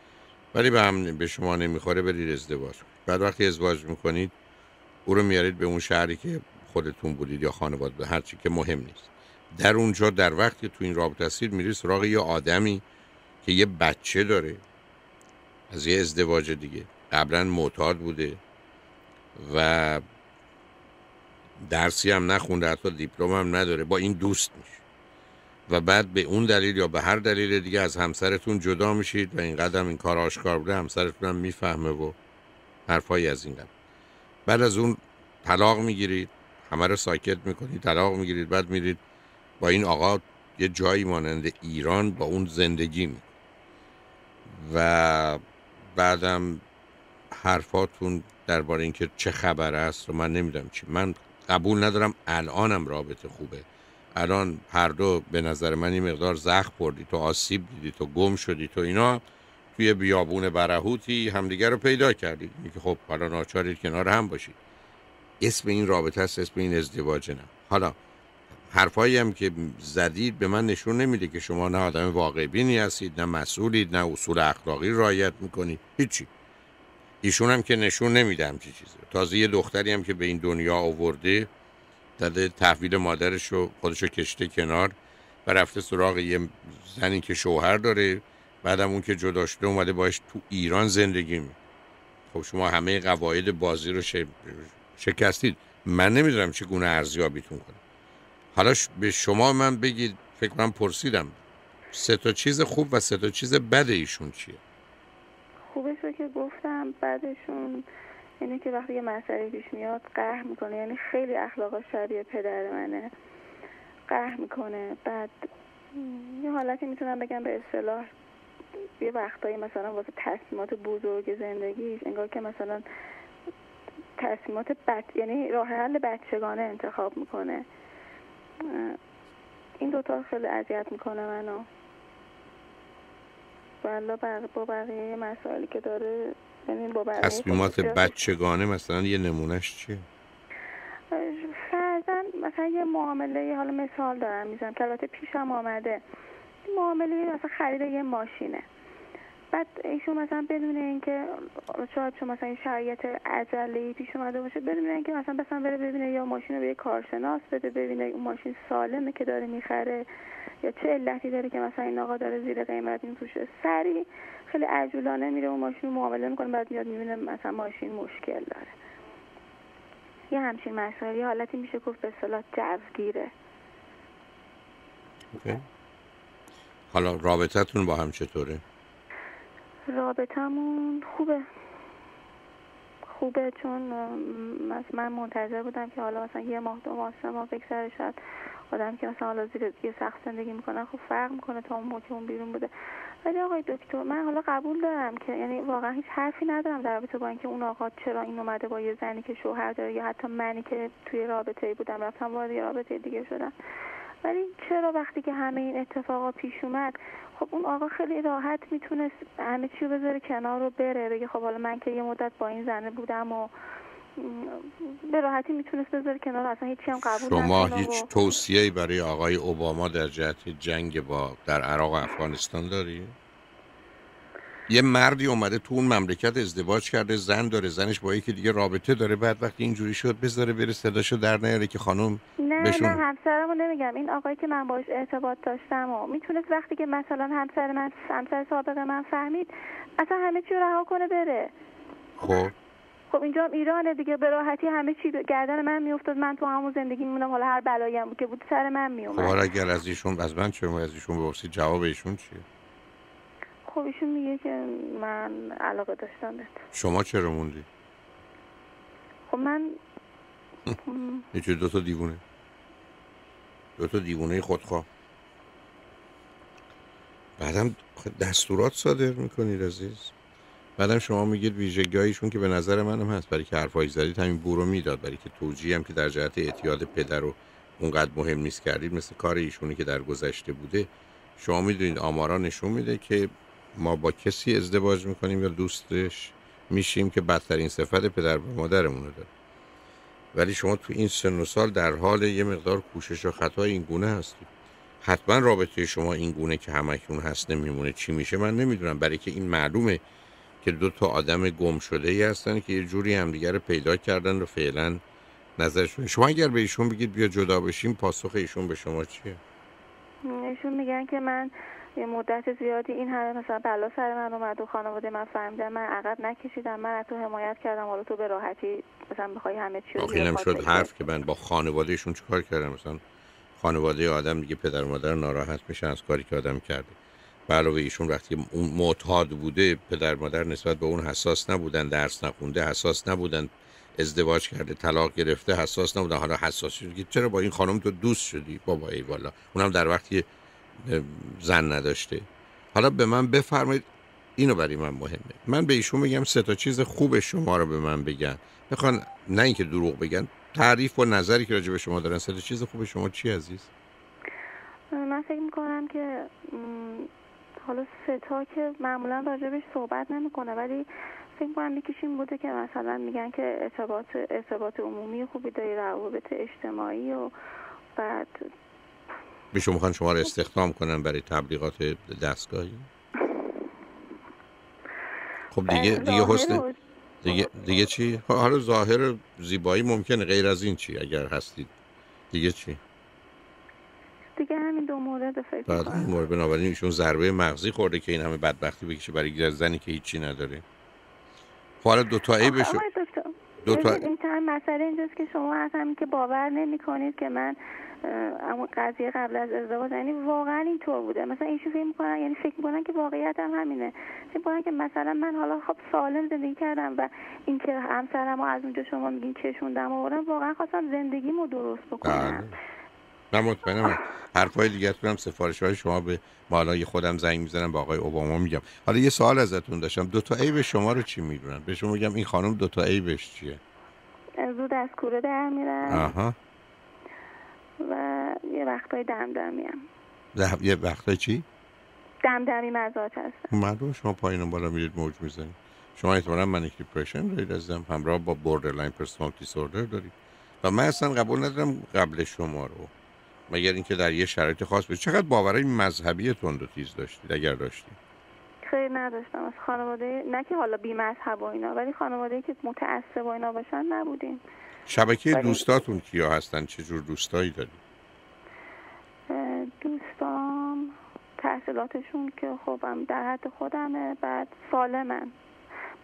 ولی به هم به شما نمی‌خوره برید ازدواج. بعد وقتی ازدواج می‌کنید او رو میارید به اون شهری که خودتون بودید یا خانواده هر چی که مهم نیست. در اونجا در وقتی تو این رابطه هستید میرید سراغ یه آدمی که یه بچه داره از یه ازدواج دیگه. قبلا معتاد بوده و درسی هم نخونده حتی دیپلم هم نداره با این دوست میشه. و بعد به اون دلیل یا به هر دلیل دیگه از همسرتون جدا میشید و این قدم این کار آشکار بوده همسرتون هم می‌فهمه و حرفایی از این قبل. بعد از اون طلاق می‌گیرید همه رو ساکت می‌کنید طلاق می‌گیرید بعد میرید با این آقا یه جایی مانند ایران با اون زندگی می‌کنید و بعدم حرفاتون درباره اینکه چه خبر است رو من نمی‌دونم چی. من قبول ندارم الانم رابطه خوبه. الان هر دو به نظر من این مقدار زخم خوردی. تو آسیب دیدی تو گم شدی تو اینا. توی بیابون برهوتی همدیگر رو پیدا کردید که خب حالا ناچارید کنار هم باشید. اسم این رابطه است اسم این ازدواج نه. حالا حرفایی هم که زدید به من نشون نمیده که شما نه آدم واقع بینی هستید نه مسئولید نه اصول اخلاقی رعایت می‌کنید. هیچی. ایشون هم که نشون نمیده همچی چیزی تازه یه دختری هم که به این دنیا آورده داده تحویل مادرش رو خودش رو کشته کنار و رفته سراغ یه زنی که شوهر داره. بعدم اون که جدا شده اومده باش تو ایران زندگی می خب شما همه قواعد بازی رو شکستید. من نمی‌دونم چگونه ارزیابیتون کنم. حالا به شما من بگید فکر کنم پرسیدم. سه تا چیز خوب و سه تا چیز بد ایشون چیه؟ خوبش رو که گفتم بعدشون اینه که وقتی یه مسئله پیش میاد قهر می‌کنه. یعنی خیلی اخلاق شبیه پدر منه. قهر می‌کنه. بعد یه حالتی می‌تونم بگم به اصطلاح یه وقتایی مثلا واسه تصمیمات بزرگ زندگیش انگار که مثلا تصمیمات بچ یعنی راه حل بچگانه انتخاب می‌کنه. این دوتا خیلی اذیت می‌کنه منو. والا با بقیه مسائلی که داره تصمیمات بچگانه مثلا یه نمونهش چیه؟ فرزن مثلا یه معامله حالا مثال دارم می‌زنم که البته پیشم آمده. معامله مثلا خرید یه ماشینه. بعد ایشون مثلا بدون اینکه شاید چون مثلا این شرایط عجله پیش اومده باشه بدون اینکه مثلا بسن بره ببینه یا ماشین رو به یه کارشناس بده ببینه اون ماشین سالمه که داره می‌خره یا چه علتی داره که مثلا این آقا داره زیر قیمت این توشه سری خیلی عجولانه میره اون ماشین رو معامله می‌کنه بعد میاد می‌بینه مثلا ماشین مشکل داره. یه همچین مسائلی حالتی میشه گفت به اصطلاح جوگیره. حالا رابطتون با هم چطوره؟ رابطمون خوبه. خوبه چون من منتظر بودم که حالا مثلا یه ماه دو ماه سه ماه بگذره شد آدم که مثلا حالا زیر یه سخت زندگی می‌کنه خب فرق می‌کنه تا اون موقع اون بیرون بوده. ولی آقای دکتر من حالا قبول دارم که یعنی واقعا هیچ حرفی ندارم در رابطه با اینکه اون آقا چرا این اومده با یه زنی که شوهر داره یا حتی منی که توی رابطه ای بودم رفتم وارد یه رابطه دیگه شدم. ولی چرا وقتی که همه این اتفاقا پیش اومد خب اون آقا خیلی راحت می‌تونست همه چی رو بذاره کنار رو بره بگه خب حالا من که یه مدت با این زنه بودم و به راحتی می‌تونست بذاره کنار اصلا هیچی هم قبول شما هیچ توصیه‌ای برای آقای اوباما در جهت جنگ با در عراق و افغانستان داری؟ یه مردی اومده تو اون مملکت ازدواج کرده زن داره زنش با یکی دیگه رابطه داره بعد وقتی اینجوری شد بذاره بره صداشو در نیاره که خانم نه بشون... نه همسرمو نمیگم. این آقایی که من باش ارتباط داشتم و می‌تونست وقتی که مثلا همسر من همسر سابق من فهمید اصلا همه چی رها کنه بره. خب. خب اینجا ایرانه دیگه به راحتی همه چی گردن من میافتاد. من تو همون زندگی میمونم حالا هر بلایی که بود سر من میومد خب اگر از ایشون از من چه از ایشون بپرسی جواب ایشون چیه؟ خب ایشون میگه که من علاقه داشتم بهت. شما چرا موندی؟ خب من یه دو تا دیوونه. دو تا دیوونه خودخواه. بعدم دستورات صادر می‌کنید عزیز؟ بعدم شما میگید ویژگیایشون که به نظر منم هست. برای که حرفایی زدید همین بورو می‌داد. برای که توجیه هم که در جهت اعتیاد پدر رو اونقدر مهم نیست کردید مثل کار ایشونی که در گذشته بوده شما می‌دونید آمارا نشون میده که ما با کسی ازدواج می‌کنیم یا دوستش میشیم که بدترین صفت پدر و مادرمون رو داره. ولی شما تو این سن و سال در حال یه مقدار کوشش و خطا این گونه هستید حتما رابطه شما این گونه که همکنون هست نمیمونه چی میشه من نمی‌دونم. برای که این معلومه که دو تا آدم گم شده ای هستن که یه جوری همدیگه رو پیدا کردن و فعلا نظرشون شما اگر به ایشون بگید بیا جدا بشیم پاسخ ایشون به شما چیه؟ ایشون میگن که من یه مدت زیادی این همه مثلا بلا سر من اومد و خانواده من فهمیدن من عقب نکشیدم من از تو حمایت کردم حالا تو به راحتی مثلا بخوای همه چی رو اینم شد حرف که من با خانوادهشون چیکار کردم؟ مثلا خانواده آدم دیگه پدر و مادر ناراحت میشن از کاری که آدم کرده. علاوه ایشون وقتی اون معتاد بوده پدر مادر نسبت به اون حساس نبودن درس نخونده حساس نبودن ازدواج کرده طلاق گرفته حساس نبودن. حالا حساس شد چرا با این خانم تو دوست شدی؟ بابا ای والا. اونم در وقتی زن نداشته. حالا به من بفرمایید اینو برای من مهمه. من به ایشون میگم سه تا چیز خوب شما رو به من بگن. می‌خوان نه اینکه دروغ بگن تعریف و نظری که راجع به شما دارن. سه تا چیز خوب شما چی عزیز؟ من فکر می‌کنم که حالا ستا که معمولا راجبش صحبت نمی‌کنه ولی فکر کنم یکیش این بوده که مثلا میگن که ارتباط ارتباط عمومی خوبی داری روابط اجتماعی و بعد به شما می‌خوان شما رو استخدام کنن برای تبلیغات دستگاهی؟ خب دیگه دیگه حسن دیگه دیگه چی؟ حالا ظاهر زیبایی ممکنه غیر از این چی اگر هستید؟ دیگه چی؟ همین دو مورد فکر بعد این مورد بنابراین ایشون ضربه مغزی خورده که این همه بدبختی بکشه برای زنی که هیچی نداره. خب حالا دو تا ای بشه دو تا این مسئله اینجاست که شما از همین که باور نمی کنید که من اما قضیه قبل از ازدواج یعنی واقعا اینطور بوده. مثلا ایشون فکر می‌کنن یعنی فکر می‌کنن که واقعیت هم همینه. فکر می‌کنن که مثلا من حالا خب سالم زندگی کردم و اینکه همسرم از اونجا شما میگین کشوندم آوردم واقعا خواستم زندگیمو درست بکنم. من مطمئنم. حرفای دیگه هم سفارش های شما به بالای خودم زنگ می‌زنم با آقای اوباما میگم. حالا یه سوال ازتون داشتم. دو تا عیب شما رو چی می‌دونن؟ به شما میگم این خانم دو تا عیبش چیه؟ زود از کوره در میرن آها. و یه وقتای دمدمی هم. یه وقتای چی؟ دمدمی مزاج هست معلوم شما پایین بالا میرید موج می‌زنید. شما احتمالا manic depression دارید اونم همراه با borderline personality disorder دارید. و من اصلا قبول ندارم قبل شما رو. مگر اینکه در یه شرایط خاص بود. چقدر باورای مذهبی تند و تیز داشتید اگر داشتید؟ خیلی نداشتم از خانواده نه که حالا بی مذهب و اینا ولی خانواده که متعصب و اینا باشن نبودیم. شبکه دوستاتون کیا هستن؟ چه جور دوستایی دارید؟ دوستام تحصیلاتشون که خبم در حد خودمه بعد سالمن.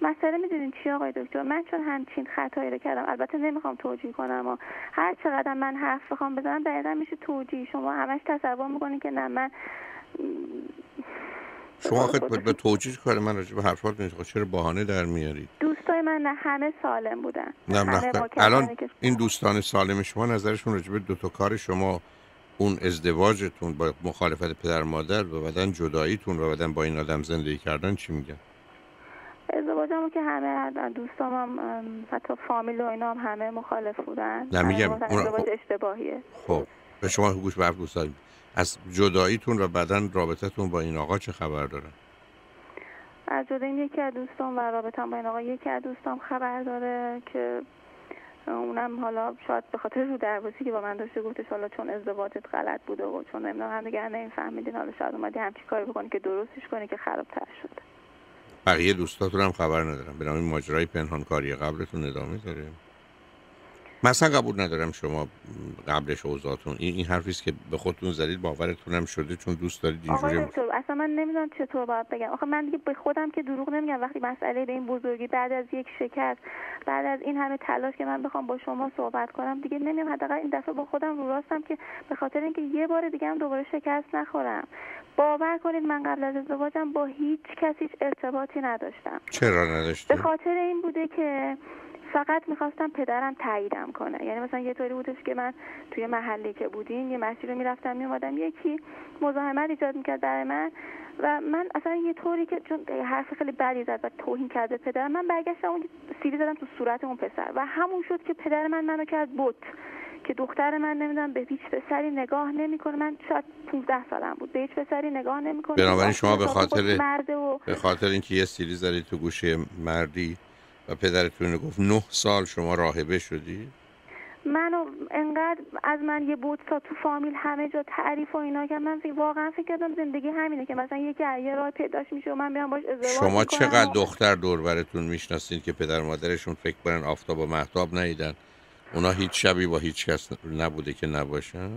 مسئله می‌دونین چی آقای دکتر؟ من چون همچین خطایی رو کردم البته نمی‌خوام توجیه کنم و هر چقدر من حرف بخوام بزنم دقیقا میشه توجیه. شما همش تصور می‌کنین که نه من شما آخه به توجیه کار من راجع به حرفات نیست خب چرا بهانه در میارید؟ دوستای من نه همه سالم بودن. نه نه الان این دوستان سالم شما نظرشون راجع به دو تا کار شما اون ازدواجتون با مخالفت پدر مادر و بعدن جداییتون و بعدن با این آدم زندگی کردن چی میگن؟ ازدواجمو که همه دوستام هم حتی فامیل و اینا هم همه مخالف بودن. نه میگم اون ازدواج اشتباهیه. خب به شما گوش به دوستان از جداییتون و بعدا رابطتون با این آقا چه خبر دارن از جدایی یکی از دوستان و رابطم با این آقا یکی از دوستام خبر داره که اونم حالا شاید به خاطر رو دربازی که با من داشته گفتش حالا چون ازدواجت غلط بوده و چون نمی‌دونم هم دیگه نمیفهمیدین حالا شاید اومدی همچی کاری بکنی که درستش کنی که خرابتر شده. بقیه دوستاتون هم خبر ندارم. به نام ماجرای پنهانکاری قبلتون ادامه داره. مثلا قبول ندارم شما قبلش اوضاعتون. این این حرفی که به خودتون زدید باورتون هم شده چون دوست دارید اینجوری آقای اصلا من نمی‌دونم چطور باید بگم. آخه من دیگه به خودم که دروغ نمیگم. وقتی مسئله به این بزرگی بعد از یک شکست بعد از این همه تلاش که من بخوام با شما صحبت کنم دیگه نمیام حداقل این دفعه با خودم رو راستم که به خاطر اینکه یه بار دیگه هم دوباره شکست نخورم. باور کنید من قبل از ازدواجم با هیچ کسی ارتباطی نداشتم. چرا نداشتی؟ به خاطر این بوده که فقط می‌خواستم پدرم تاییدم کنه. یعنی مثلا یه طوری بودش که من توی محلی که بودیم یه مسیر رو می‌رفتم میومدم یکی مزاحمت ایجاد می‌کرد در من و من اصلا یه طوری که چون حرف خیلی بدی زد و توهین کرده پدرم من برگشتم اون سیلی زدم تو صورت اون پسر و همون شد که پدر من منو کرد بوت که دختر من نمی‌دونم به هیچ پسری نگاه نمی‌کنه. من شاید 15 سالم بود. به هیچ پسری نگاه نمی‌کنه. بنابراین شما به خاطر و... به خاطر اینکه یه سیلی زدی تو گوشه مردی و پدرتون گفت نه سال شما راهبه شدی؟ منو انقدر از من یه بود تا تو فامیل همه جا تعریف و اینا که من واقعا فکر کردم زندگی همینه که مثلا یکی یه راه پیداش میشه و من بیام باش ازدواج شما چقدر دختر دور براتون می‌شناسید که پدر مادرشون فکر کنن آفتاب و محتاب ندیدن؟ اونا هیچ شبی با هیچ کس نبوده که نباشن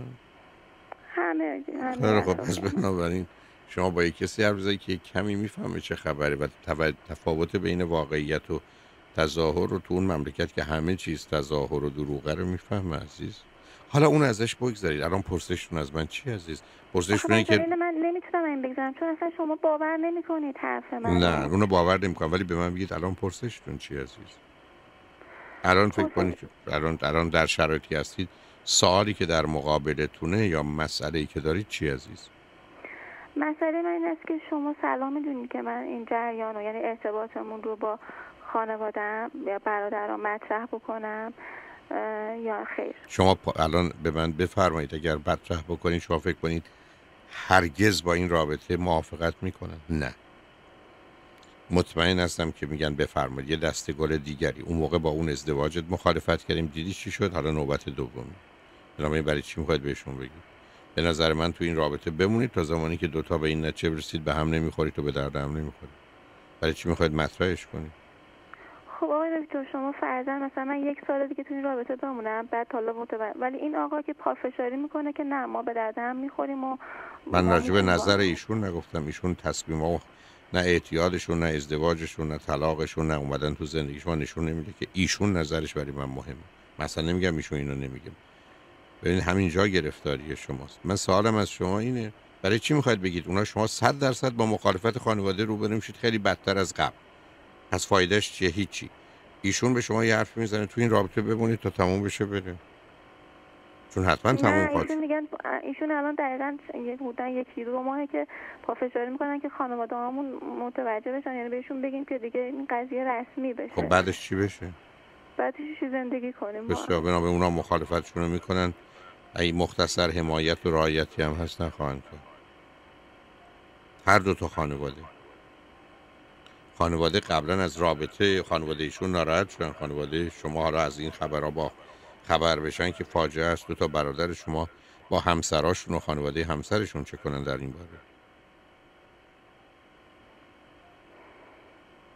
همه همه خب پس بنابراین شما با یک کسی حرف که کمی می‌فهمه چه خبره و تفاوت بین واقعیت و تظاهر رو تو اون مملکت که همه چیز تظاهر و دروغه رو می‌فهمه عزیز. حالا اون ازش بگذارید الان پرسشتون از من چی عزیز؟ پرسشتون که من نمی‌تونم این بگذارم چون اصلا شما باور نمی‌کنید حرف من. نه اونو باور نمی‌کنم ولی به من بگید الان پرسشتون چی عزیز؟ الان فکر کنید الان الان در شرایطی هستید سوالی که در مقابلتونه یا مسئله ای که دارید چی عزیز؟ مسئله من این است که شما سلام می‌دونید که من این جریان رو یعنی ارتباطمون رو با خانوادم یا برادرم مطرح بکنم یا خیر. شما الان به من بفرمایید اگر مطرح بکنید شما فکر کنید هرگز با این رابطه موافقت می‌کنن نه. مطمئن هستم که میگن بفرمایید. یه دسته گل دیگری. اون موقع با اون ازدواجت مخالفت کردیم. دیدی چی شد؟ حالا نوبت دومی بنابراین برای چی می‌خواید بهشون بگید؟ به نظر من تو این رابطه بمونید تا زمانی که دوتا به این نتیجه برسید به هم نمی‌خورید تو به درد هم نمی‌خورید. برای چی می‌خواید مطرحش کنید؟ خب آقای دکتر شما فرضاً مثلا من یک سال دیگه تو این رابطه بمونم بعد حالا متوجه ولی این آقا که پافشاری می‌کنه که نه ما به درد هم می‌خوریم و من راجع به نظر ایشون نگفتم. ایشون تصمیم و نه اعتیادشون نه ازدواجشون نه طلاقشون نه اومدن تو زندگی شما نشون نمیده که ایشون نظرش برای من مهمه. مثلا نمیگم ایشون اینو نمیگم ببین همین جا گرفتاری شماست. من سوالم از شما اینه برای چی می‌خواید بگید اونا شما صد درصد با مخالفت خانواده روبرو میشید؟ خیلی بدتر از قبل. پس فایدهش چیه؟ هیچی. ایشون به شما یه حرف می‌زنه تو این رابطه بمونید تا تموم بشه بره. چون حتما تموم خواهد ایشون میگن ایشون الان دقیقا بودن یکی دو ماهه که پافشاری می‌کنن که خانواده هامون متوجه بشن یعنی بهشون بگیم که دیگه این قضیه رسمی بشه. خب بعدش چی بشه؟ بعدش زندگی کنیم بسیار بنا به اونا مخالفتشون رو می‌کنن. ای مختصر حمایت و رعایتی هم هست نخواهند کرد. هر دو تا خانواده. خانواده قبلا از رابطه خانواده ایشون ناراحت شدن. خانواده شما حالا از این خبرها با خبر بشن که فاجعه است. دو تا برادر شما با همسراشون و خانواده همسرشون چه کنن در این باره؟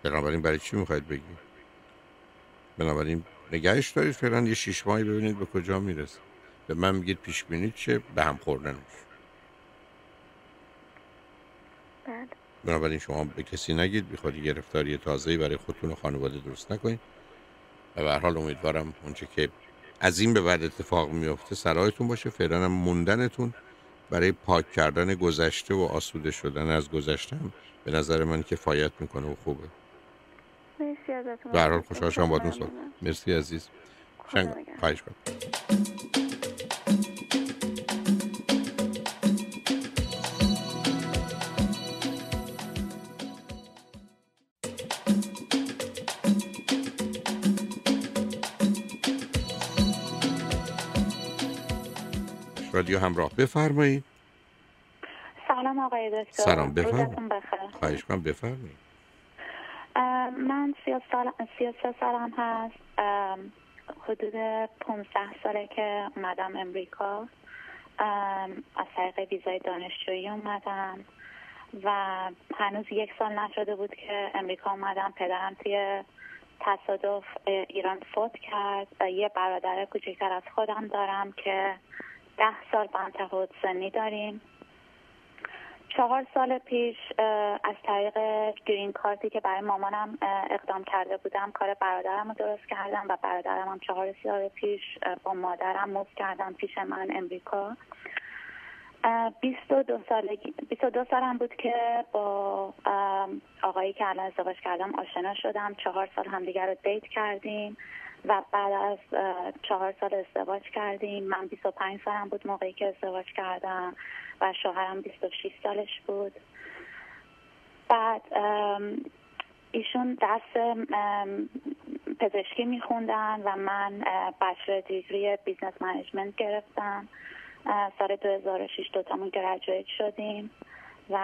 بنابراین برای چی می‌خواید بگید؟ بنابراین نگهش دارید فعلا یه شیش ماهی ببینید به کجا می‌رسه. به من میگید پیش بینید چه به هم خوردنش بله. بنابراین شما به کسی نگید بیخوادی گرفتاری تازه‌ای برای خودتون و خانواده درست نکنید. و به حال امیدوارم اونچه که از این به بعد اتفاق میفته سرایتون باشه فعلا موندنتون برای پاک کردن گذشته و آسوده شدن از گذشتم به نظر من کفایت می‌کنه و خوبه. مرسی ازتون. به هر حال خوشحال شدم باهاتون مرسی عزیز. خواهش رادیو همراه. بفرمایید. سلام آقای دکتر. سلام بفرمایید. خواهش کنم بفرمایید. من سیاست سالم هست. حدود 15 ساله که اومدم امریکا. از طریق ویزای دانشجویی اومدم و هنوز یک سال نشده بود که امریکا اومدم. پدرم توی تصادف ایران فوت کرد و یه برادر کوچکتر از خودم دارم که ده سال با هم تفاوت سنی داریم. چهار سال پیش از طریق گرین کارتی که برای مامانم اقدام کرده بودم کار برادرم رو درست کردم و برادرم هم چهار سال پیش با مادرم موز کردم پیش من امریکا. 22 سالگی 22 سالم بود که با آقایی که الان ازدواج کردم آشنا شدم. چهار سال همدیگر رو دیت کردیم. و بعد از چهار سال ازدواج کردیم. من 25 سالم بود موقعی که ازدواج کردم و شوهرم 26 سالش بود. بعد ایشون درس پزشکی میخوندن و من bachelor degree business management گرفتم. سال 2006 دوتامون graduate شدیم و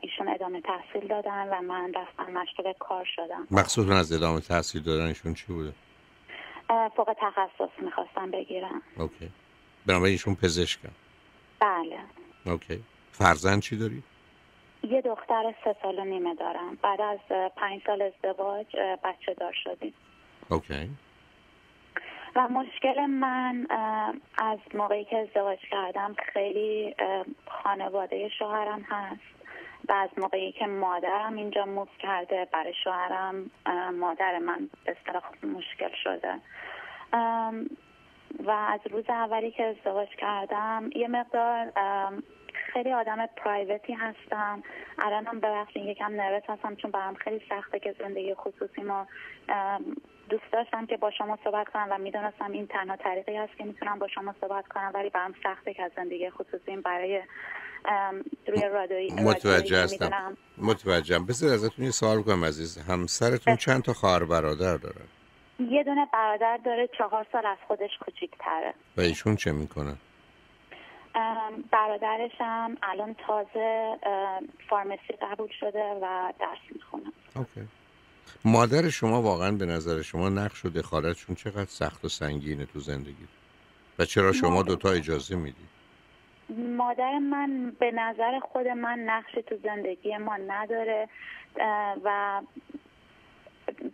ایشون ادامه تحصیل دادن و من رفتم مشغول کار شدم. مقصودتون از ادامه تحصیل دادنشون چی بوده؟ فوق تخصص می‌خواستن بگیرم. okay. بنابراین ایشون پزشکن بله. okay. فرزند چی داری؟ یه دختر سه سال و نیمه دارم. بعد از پنج سال ازدواج بچه دار شدیم. okay. و مشکل من از موقعی که ازدواج کردم خیلی خانواده شوهرم هست. و از موقعی که مادرم اینجا موف کرده برای شوهرم مادر من به مشکل شده. و از روز اولی که ازدواج کردم یه مقدار خیلی آدم پرایوتی هستم. الان هم ببخشید یکم نرس هستم چون برام خیلی سخته که زندگی خصوصی ما دوست داشتم که با شما صحبت کنم و می‌دونستم این تنها طریقی هست که می‌تونم با شما صحبت کنم ولی برام سخته که از زندگی خصوصیم برای روی رادیویی متوجه هستم. متوجهم بذار ازتون یه سوال کنم عزیز. همسرتون چند تا خواهر برادر داره یه دونه برادر داره چهار سال از خودش تره و ایشون چه می‌کنن؟ برادرش هم الان تازه فارمسی قبول شده و درس می‌خونه. اوکی. مادر شما واقعا به نظر شما نقش و دخالتشون چقدر سخت و سنگینه تو زندگی؟ و چرا شما دوتا اجازه می‌دید؟ مادر من به نظر خود من نقش تو زندگی ما نداره و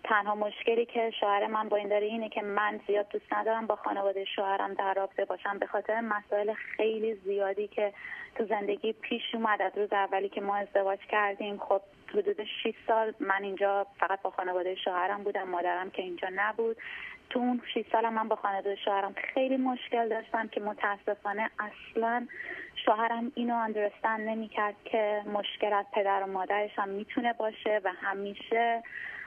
تنها مشکلی که شوهر من با این داره اینه که من زیاد دوست ندارم با خانواده شوهرم در رابطه باشم. به خاطر مسائل خیلی زیادی که تو زندگی پیش اومد از روز اولی که ما ازدواج کردیم. خب حدود 6 سال من اینجا فقط با خانواده شوهرم بودم مادرم که اینجا نبود. تو اون 6 سال من با خانواده شوهرم خیلی مشکل داشتم که متاسفانه اصلا شوهرم اینو اندرستند نمی‌کرد که مشکل از پدر و مادرش هم می‌تونه باشه و همیشه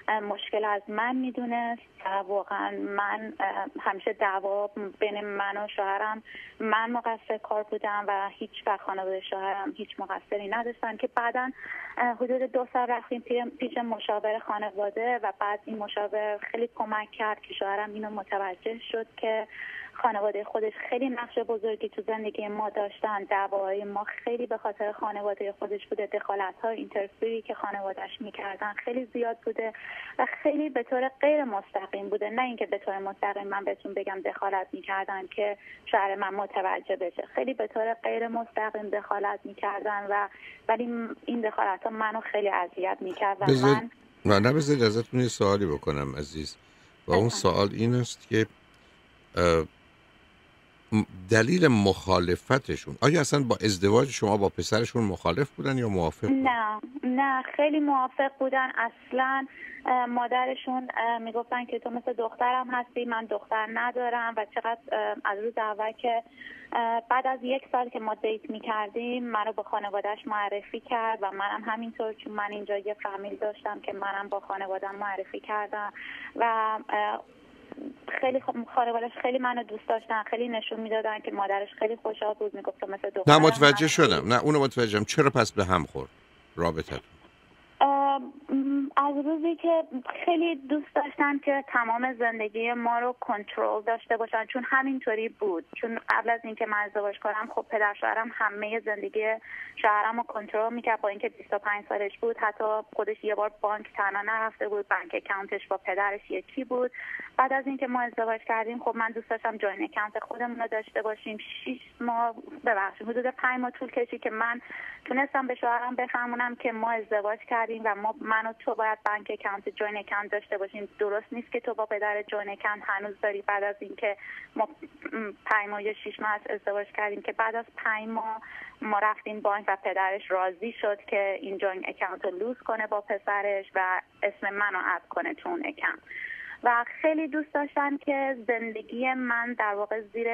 مشکل از من می‌دونست. و واقعا من همیشه دعوا بین من و شوهرم من مقصر کار بودم و هیچ وقت خانواده شوهرم هیچ مقصری نداشتن که بعدا حدود دو سال رفتیم پیش مشاور خانواده و بعد این مشاور خیلی کمک کرد که شوهرم اینو متوجه شد که خانواده خودش خیلی نقش بزرگی تو زندگی ما داشتن دعواهای ما خیلی به خاطر خانواده خودش بوده دخالت ها اینترفیری که خانوادهش می‌کردن خیلی زیاد بوده و خیلی به طور غیر مستقیم بوده. نه اینکه به طور مستقیم من بهتون بگم دخالت می‌کردن که شهر من متوجه بشه. خیلی به طور غیر مستقیم دخالت می‌کردن و ولی این دخالت ها منو خیلی اذیت می‌کرد و من نه بذارید ازتون یه سوالی بکنم عزیز. و اون سوال این است که دلیل مخالفتشون آیا اصلا با ازدواج شما با پسرشون مخالف بودن یا موافق بودن؟ نه نه خیلی موافق بودن اصلا مادرشون می‌گفتن که تو مثل دخترم هستی من دختر ندارم و چقدر از روز اول که بعد از یک سال که ما دیت می‌کردیم منو به خانوادهش معرفی کرد و منم همینطور چون من اینجا یه فامیل داشتم که منم با خانوادم معرفی کردم و خیلی خانوادش خیلی منو دوست داشتن خیلی نشون می‌دادن که مادرش خیلی خوشحال بود می‌گفت مثل دختر نه متوجه شدم. نه اونو متوجهم. چرا پس به هم خورد؟ رابطتون. از روزی که خیلی دوست داشتن که تمام زندگی ما رو کنترل داشته باشن چون همینطوری بود. چون قبل از اینکه من ازدواج کنم خب پدر شوهرم همه زندگی شوهرم رو کنترل می‌کرد. با اینکه 25 سالش بود حتی خودش یه بار بانک تنها نرفته بود. bank account ش با پدرش یکی بود. بعد از اینکه ما ازدواج کردیم خب من دوست داشتم joint account خودمون رو داشته باشیم. 6 ماه ببخشید حدود 5 ماه طول کشید که من تونستم به شوهرم بفهمونم که ما ازدواج کردیم. و ما من و تو باید bank account joint account داشته باشیم. درست نیست که تو با پدر joint account هنوز داری بعد از اینکه ما 5 ماه یا 6 ماه ازدواج کردیم که بعد از 5 ماه ما رفتیم بانک و پدرش راضی شد که این joint account رو close کنه با پسرش و اسم منو add کنه تو اون account. و خیلی دوست داشتن که زندگی من در واقع زیر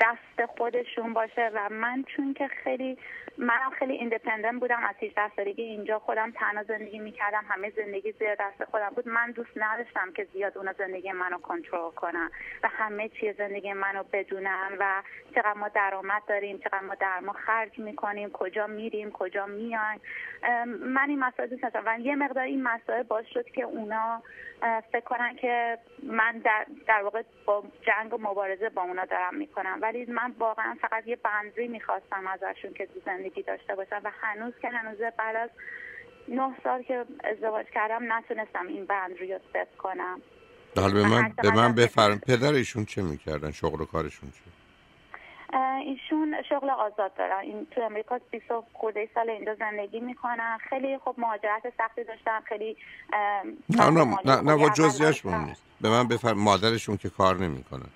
دست خودشون باشه و من چون که خیلی منم خیلی independent بودم از 18 سالگی اینجا خودم تنها زندگی می‌کردم همه زندگی زیر دست خودم بود. من دوست نداشتم که زیاد اونا زندگی منو کنترل کنن و همه چیز زندگی منو بدونن و چقدر ما درآمد داریم چقدر ما در ما خرج می‌کنیم کجا میریم کجا میایم. من این مسائل دوست نداشتم. و یه مقدار این مسائل باعث شد که اونا فکر کنن که من در, در واقع با جنگ و مبارزه با اونا دارم می‌کنم. ولی من واقعا فقط یه بندری می‌خواستم ازشون که زندگی داشته باشم و هنوز که هنوزه بعد از نه سال که ازدواج کردم نتونستم این بند رو ست کنم. حالا به من, به من بفرم. پدر ایشون چه می‌کردن؟ شغل و کارشون چه؟ ایشون شغل آزاد دارن. این تو امریکا 20 خورده سال اینجا زندگی می‌کنن. خیلی خب مهاجرت سختی داشتن. خیلی نه نه نه, نه با جزیش نیست. به من بفرم مادرشون که کار نمی‌کنن.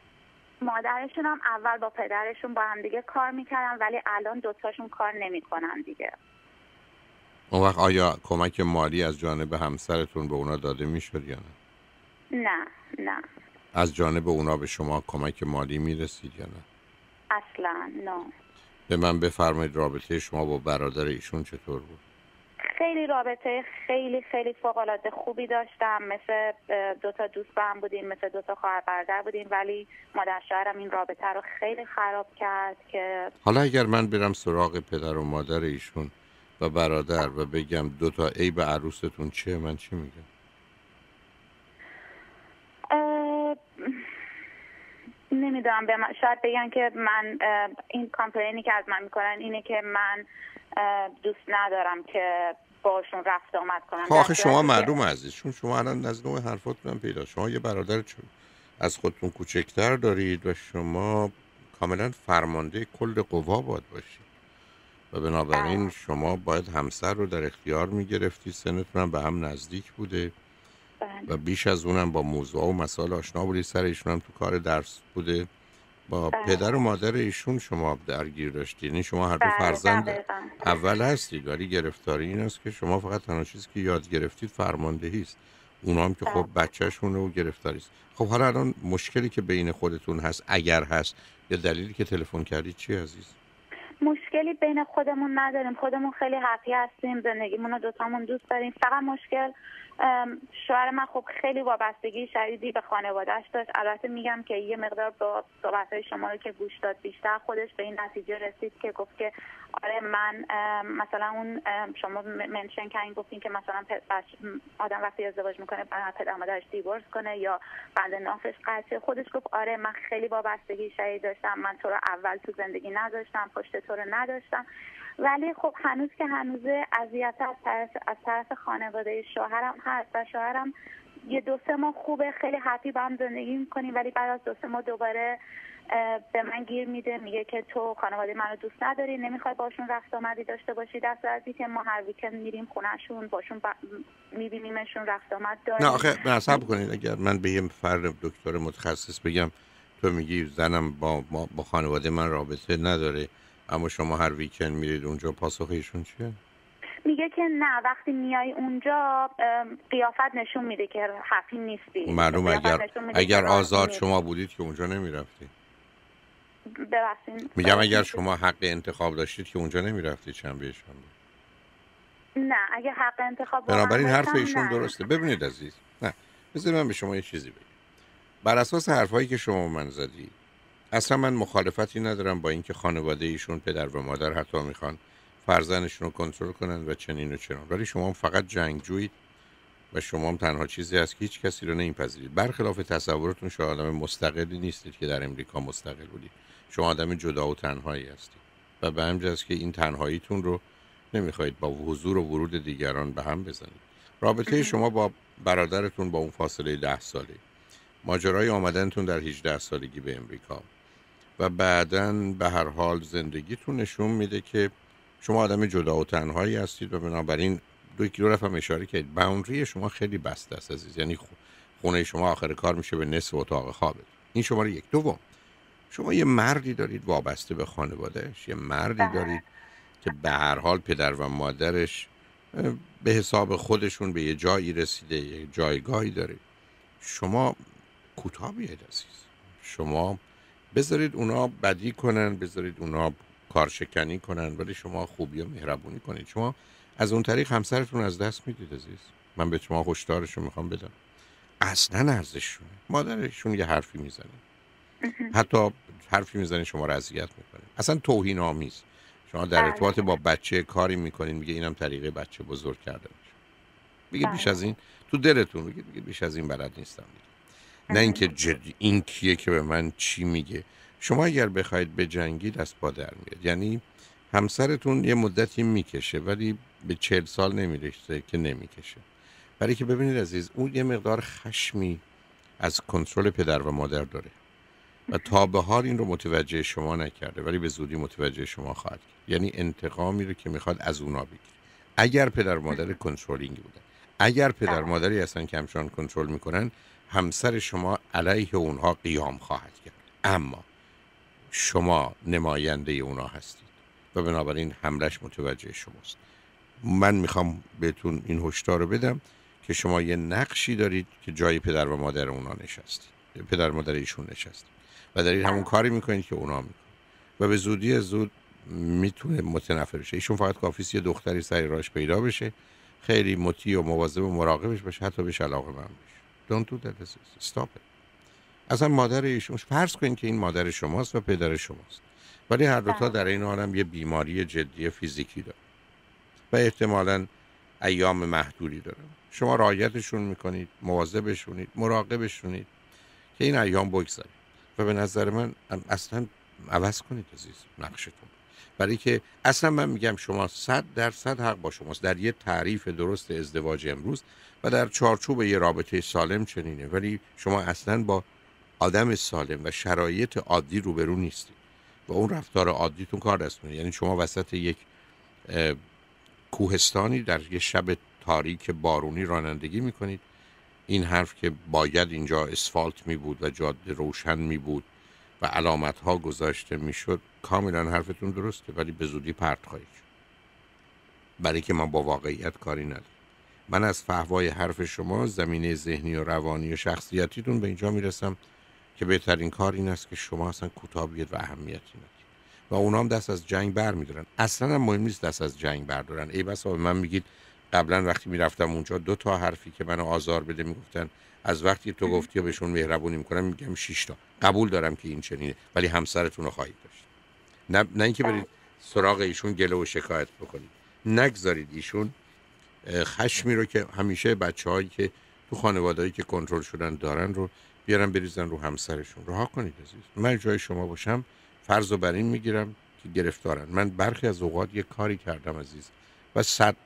مادرشون هم اول با پدرشون با هم دیگه کار می‌کردن ولی الان دوتاشون کار نمی‌کنن دیگه اون وقت آیا کمک مالی از جانب همسرتون به اونا داده می‌شد یا نه؟ نه نه از جانب اونا به شما کمک مالی می‌رسید یا نه؟ اصلا نه به من بفرمایید رابطه شما با برادر ایشون چطور بود؟ خیلی رابطه خیلی خیلی فوق العاده خوبی داشتم. مثل دو تا دوست با هم بودیم مثل دو تا خواهر برادر بودیم ولی مادر شوهرم این رابطه رو خیلی خراب کرد که حالا اگر من برم سراغ پدر و مادر ایشون و برادر و بگم دو تا عیب عروستون چیه من چی میگم؟ نمی‌دونم. به من شاید بگن که من این کامپلینی که از من می‌کنن اینه که من دوست ندارم که باشون رفت آمد کنم خب آخه شما معلوم عزیز چون شما الان از نوع حرفاتون پیدا شما یه برادر چون از خودتون کوچکتر دارید و شما کاملا فرمانده کل قوا باید باشید و بنابراین بله. شما باید همسر رو در اختیار می‌گرفتی سنتون هم به هم نزدیک بوده بله. و بیش از اونم با موضوع و مسائل آشنا بودی سر ایشون هم تو کار درس بوده با بله. پدر و مادر ایشون شما درگیر داشتید یعنی شما هر دو بله، فرزند اول هستید ولی گرفتاری این است که شما فقط تنها چیزی که یاد گرفتید فرماندهی است. اونا هم که خب بله. بچهشونه و گرفتاری است. خب حالا الان مشکلی که بین خودتون هست اگر هست یا دلیلی که تلفن کردید چی عزیز؟ مشکلی بین خودمون نداریم. خودمون خیلی هپی هستیم زندگیمون رو دوتامون دوست داریم. فقط مشکل شوهر من خب خیلی وابستگی شدیدی به خانوادهش داشت. البته میگم که یه مقدار با صحبت های شما رو که گوش داد بیشتر خودش به این نتیجه رسید که گفت که آره من مثلا اون شما منشن کردین گفتین که مثلا آدم وقتی ازدواج می‌کنه پدر مادرش دیورس کنه یا بند نافش قطعه. خودش گفت آره من خیلی وابستگی شدید داشتم من تو رو اول تو زندگی نداشتم پشت تو رو نداشتم. ولی خب هنوز که هنوزه اذیت از طرف از طرف خانواده شوهرم هست و شوهرم یه دو سه ماه خوبه خیلی حتی با هم زندگی می‌کنیم ولی بعد از دو سه ماه دوباره به من گیر میده میگه که تو خانواده منو دوست نداری نمی‌خوای باشون رفت آمدی داشته باشی دست از که ما هر ویکند میریم خونهشون باشون ب... میبینیمشون رفت آمد داریم نه آخه نصب کنید اگر من به یه فرد دکتر متخصص بگم تو میگی زنم با, با خانواده من رابطه نداره. اما شما هر ویکند میرید اونجا پاسخ ایشون چیه؟ میگه که نه وقتی میای اونجا قیافت نشون میده که حفی نیستی. معلوم اگر اگر آزاد شما بودید که اونجا نمی‌رفتید میگم اگر شما حق انتخاب داشتید که اونجا نمی‌رفتید چند شما نه اگه حق انتخاب بنابراین حرف ایشون درسته. ببینید عزیز نه. بذار من به شما یه چیزی بگم. بر اساس حرفایی که شما من زدید اصلا من مخالفتی ندارم با اینکه خانواده ایشون پدر و مادر حتی می‌خوان فرزندشون رو کنترل کنن و چنین و چنان. ولی شما فقط جنگجویید و شما هم تنها چیزی هست که هیچ کسی رو نمیپذیرید. برخلاف تصورتون شما آدم مستقلی نیستید که در امریکا مستقل بودید. شما آدم جدا و تنهایی هستید. و به همجاست که این تنهاییتون رو نمی‌خواهید با حضور و ورود دیگران به هم بزنید. رابطه شما با برادرتون با اون فاصله ده ساله. ماجرای آمدنتون در 18 سالگی به امریکا. و بعدا به هر حال زندگیتون نشون میده که شما آدم جدا و تنهایی هستید و بنابراین دو کیلو رفت اشاره کرد باوندری شما خیلی بسته است عزیز. یعنی خونه شما آخر کار میشه به نصف اتاق خوابه این شماره یک. دوم شما یه مردی دارید وابسته به خانوادهش یه مردی بله. دارید که به هر حال پدر و مادرش به حساب خودشون به یه جایی رسیده یه جایگاهی داره. شما کوتاه بیاید عزیز. شما بذارید اونا بدی کنن بذارید اونا کارشکنی کنن ولی شما خوبی و مهربونی کنید. شما از اون طریق همسرتون از دست می‌دید عزیز. من به شما هشدارش رو می‌خوام بدم. اصلا ارزششونه مادرشون یه حرفی می‌زنه. حتی حرفی می‌زنه شما رو اذیت می‌کنه. اصلا توهین آمیز شما در بله. ارتباط با بچه کاری می‌کنین میگه اینم طریقه بچه بزرگ کرده میگه بیش از بله. این تو دلتون میگه بیش از این بلد نیستم. نه اینکه جدی این کیه که به من چی میگه. شما اگر بخواید به جنگید از با در میاد یعنی همسرتون یه مدتی می‌کشه ولی به چهل سال نمی‌رسه که نمی‌کشه. برای که ببینید عزیز اون یه مقدار خشمی از کنترل پدر و مادر داره. و تا به حال این رو متوجه شما نکرده ولی به زودی متوجه شما خواهد کرد. یعنی انتقامی رو که می‌خواد از اونا بگیره. اگر پدر مادر کنترلینگ بودن اگر پدر مادری هستن که همشان کنترل می‌کنن همسر شما علیه اونها قیام خواهد کرد. اما شما نماینده اونا هستید و بنابراین حملش متوجه شماست. من می‌خوام بهتون این هشدار رو بدم که شما یه نقشی دارید که جای پدر و مادر اونا نشستید پدر مادر ایشون نشستید و دارید همون کاری می‌کنید که اونا می‌کنن. و به زودی زود می‌تونه متنفر بشه. ایشون فقط کافیست یه دختری سری راش پیدا بشه. خیلی مطیع و مواظب و مراقبش باشه. حتی بهش علاقه من بشه don't do that. Stop it. اصلا مادر ایشون فرض کنید که این مادر شماست و پدر شماست. ولی هر دوتا در این حال یه بیماری جدی فیزیکی داره و احتمالا ایام محدودی دارن. شما رایتشون می‌کنید مواظبشونید مراقبشونید که این ایام بگذارید و به نظر من اصلا عوض کنید عزیز نقشتون برای که اصلا من میگم شما صد درصد حق با شماست. در یه تعریف درست ازدواج امروز و در چارچوب یه رابطه سالم چنینه. ولی شما اصلا با آدم سالم و شرایط عادی روبرو نیستید و اون رفتار عادیتون کار دستونه یعنی شما وسط یک کوهستانی در یه شب تاریک بارونی رانندگی می‌کنید. این حرف که باید اینجا اسفالت می بود و جاده روشن می بود و علامت ها گذاشته می شد کاملا حرفتون درسته ولی به زودی پرت خواهید برای که من با واقعیت کاری ندارم من از فهوای حرف شما زمینه ذهنی و روانی و شخصیتیتون به اینجا می‌رسم که بهترین کار این است که شما اصلا کوتاه و اهمیتی ندید. و اونا هم دست از جنگ بر میدارن اصلا هم مهم نیست دست از جنگ بردارن. ای بس من میگید قبلا وقتی می‌رفتم اونجا دو تا حرفی که منو آزار بده می‌گفتن از وقتی تو گفتی و بهشون مهربونی می‌کنم میگم 6 تا. قبول دارم که این چنینه ولی همسرتون رو خواهید داشت. نه نه اینکه برید سراغ ایشون گله و شکایت بکنید. نگذارید ایشون خشمی رو که همیشه بچه هایی که تو خانوادهایی که کنترل شدن دارن رو بیارن بریزن رو همسرشون. رها کنید عزیز. من جای شما باشم فرض و بر این می‌گیرم که گرفتارن. من برخی از اوقات یه کاری کردم عزیز و صد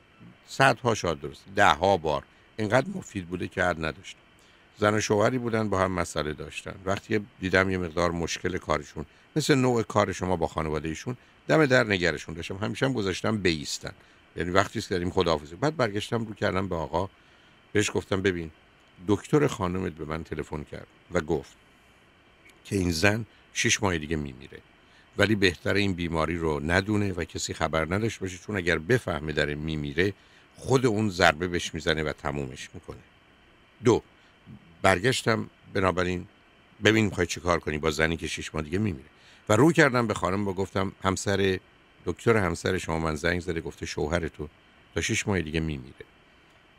صدها شاد درست. ده ها بار. اینقدر مفید بوده که حد نداشتم زن و شوهری بودن با هم مسئله داشتن. وقتی دیدم یه مقدار مشکل کارشون مثل نوع کار شما با خانواده ایشون دم در نگرشون داشتم. همیشه هم گذاشتم بیستن. یعنی وقتی است کردیم خداحافظی. بعد برگشتم رو کردم به آقا. بهش گفتم ببین دکتر خانمت به من تلفن کرد و گفت که این زن شش ماه دیگه میمیره. ولی بهتر این بیماری رو ندونه و کسی خبر نداشته باشه چون اگر بفهمه داره میمیره خود اون ضربه بهش می‌زنه و تمومش می‌کنه. دو برگشتم بنابراین ببین می‌خوای چی کار کنی با زنی که شش ماه دیگه میمیره. و رو کردم به خانم و گفتم همسر دکتر همسر شما من زنگ زده گفته شوهر تو تا شش ماه دیگه میمیره.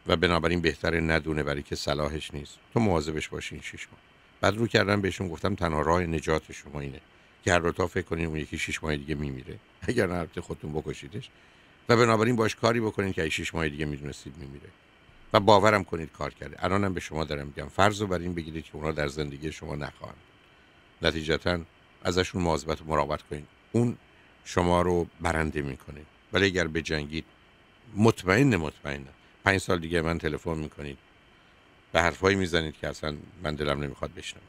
و بنابراین بهتره ندونه برای که صلاحش نیست. تو مواظبش باشین شش ماه. بعد رو کردم بهشون گفتم تنها راه نجات شما اینه. که هر فکر کنین اون یکی شش ماه دیگه میمیره. اگر نه خودتون بکشیدش. و بنابراین باش کاری بکنین که شش ماه دیگه می‌دونستید میمیره. و باورم کنید کار کرده. الانم به شما دارم میگم. فرض رو بر این بگیرید که اونا در زندگی شما نخواهند. نتیجتا ازشون مواظبت و مراقبت کنید اون شما رو برنده می‌کنه. ولی اگر بجنگید مطمئن مطمئن. پنج سال دیگه من تلفن می‌کنید. به حرفایی می‌زنید که اصلا من دلم نمی‌خواد بشنم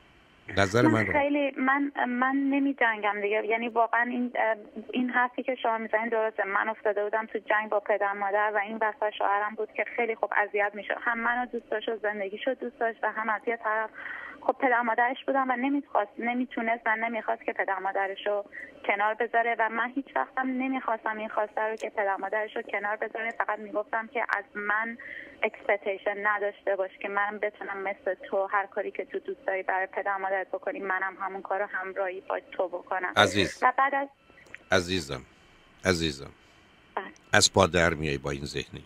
نظر من خیلی من من نمی جنگم دیگه. یعنی واقعا این این حرفی که شما می‌زنید درسته. من افتاده بودم تو جنگ با پدر مادر و این وسط شوهرم بود که خیلی خوب اذیت میشه هم منو دوست داشت و زندگیشو دوست داشت و هم از یه طرف خب پدر مادرش بودم و نمی‌خواست نمی‌تونست و نمی‌خواست که پدر مادرش رو کنار بذاره و من هیچ وقتم نمی‌خواستم این خواسته رو که پدر مادرش رو کنار بذاره. فقط می‌گفتم که از من expectation نداشته باش که من بتونم مثل تو هر کاری که تو دوست داری برای پدر مادرت بکنی منم همون کار رو همراهی با تو بکنم. عزیز. و بعد از عزیزم عزیزم. بله. از پا در میای با این ذهنی.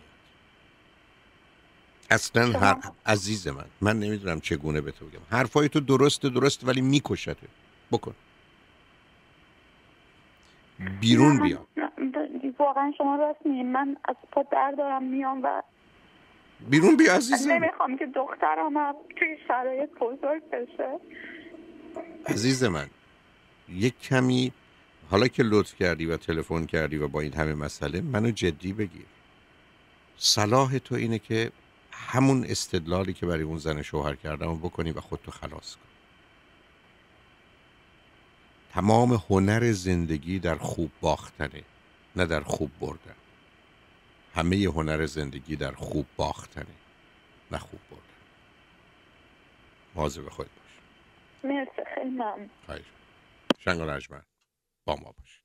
اصلا هر... عزیز من من نمی‌دونم چگونه به تو بگم. حرفای تو درست درست ولی میکشته بکن. بیرون بیا. واقعا شما راست میگین. من از پا در دارم میام و بیرون بیا عزیزم. نمی‌خوام که دخترم هم توی شرایط بزرگ بشه. عزیز من یک کمی حالا که لطف کردی و تلفن کردی و با این همه مسئله منو جدی بگیر. صلاح تو اینه که همون استدلالی که برای اون زن شوهر کردم و بکنی و خودتو خلاص کن. تمام هنر زندگی در خوب باختنه نه در خوب بردن. همه هنر زندگی در خوب باختنه نه خوب بردن. به خود باش. مرسی خیلی ممنون. شنگ با ما باش.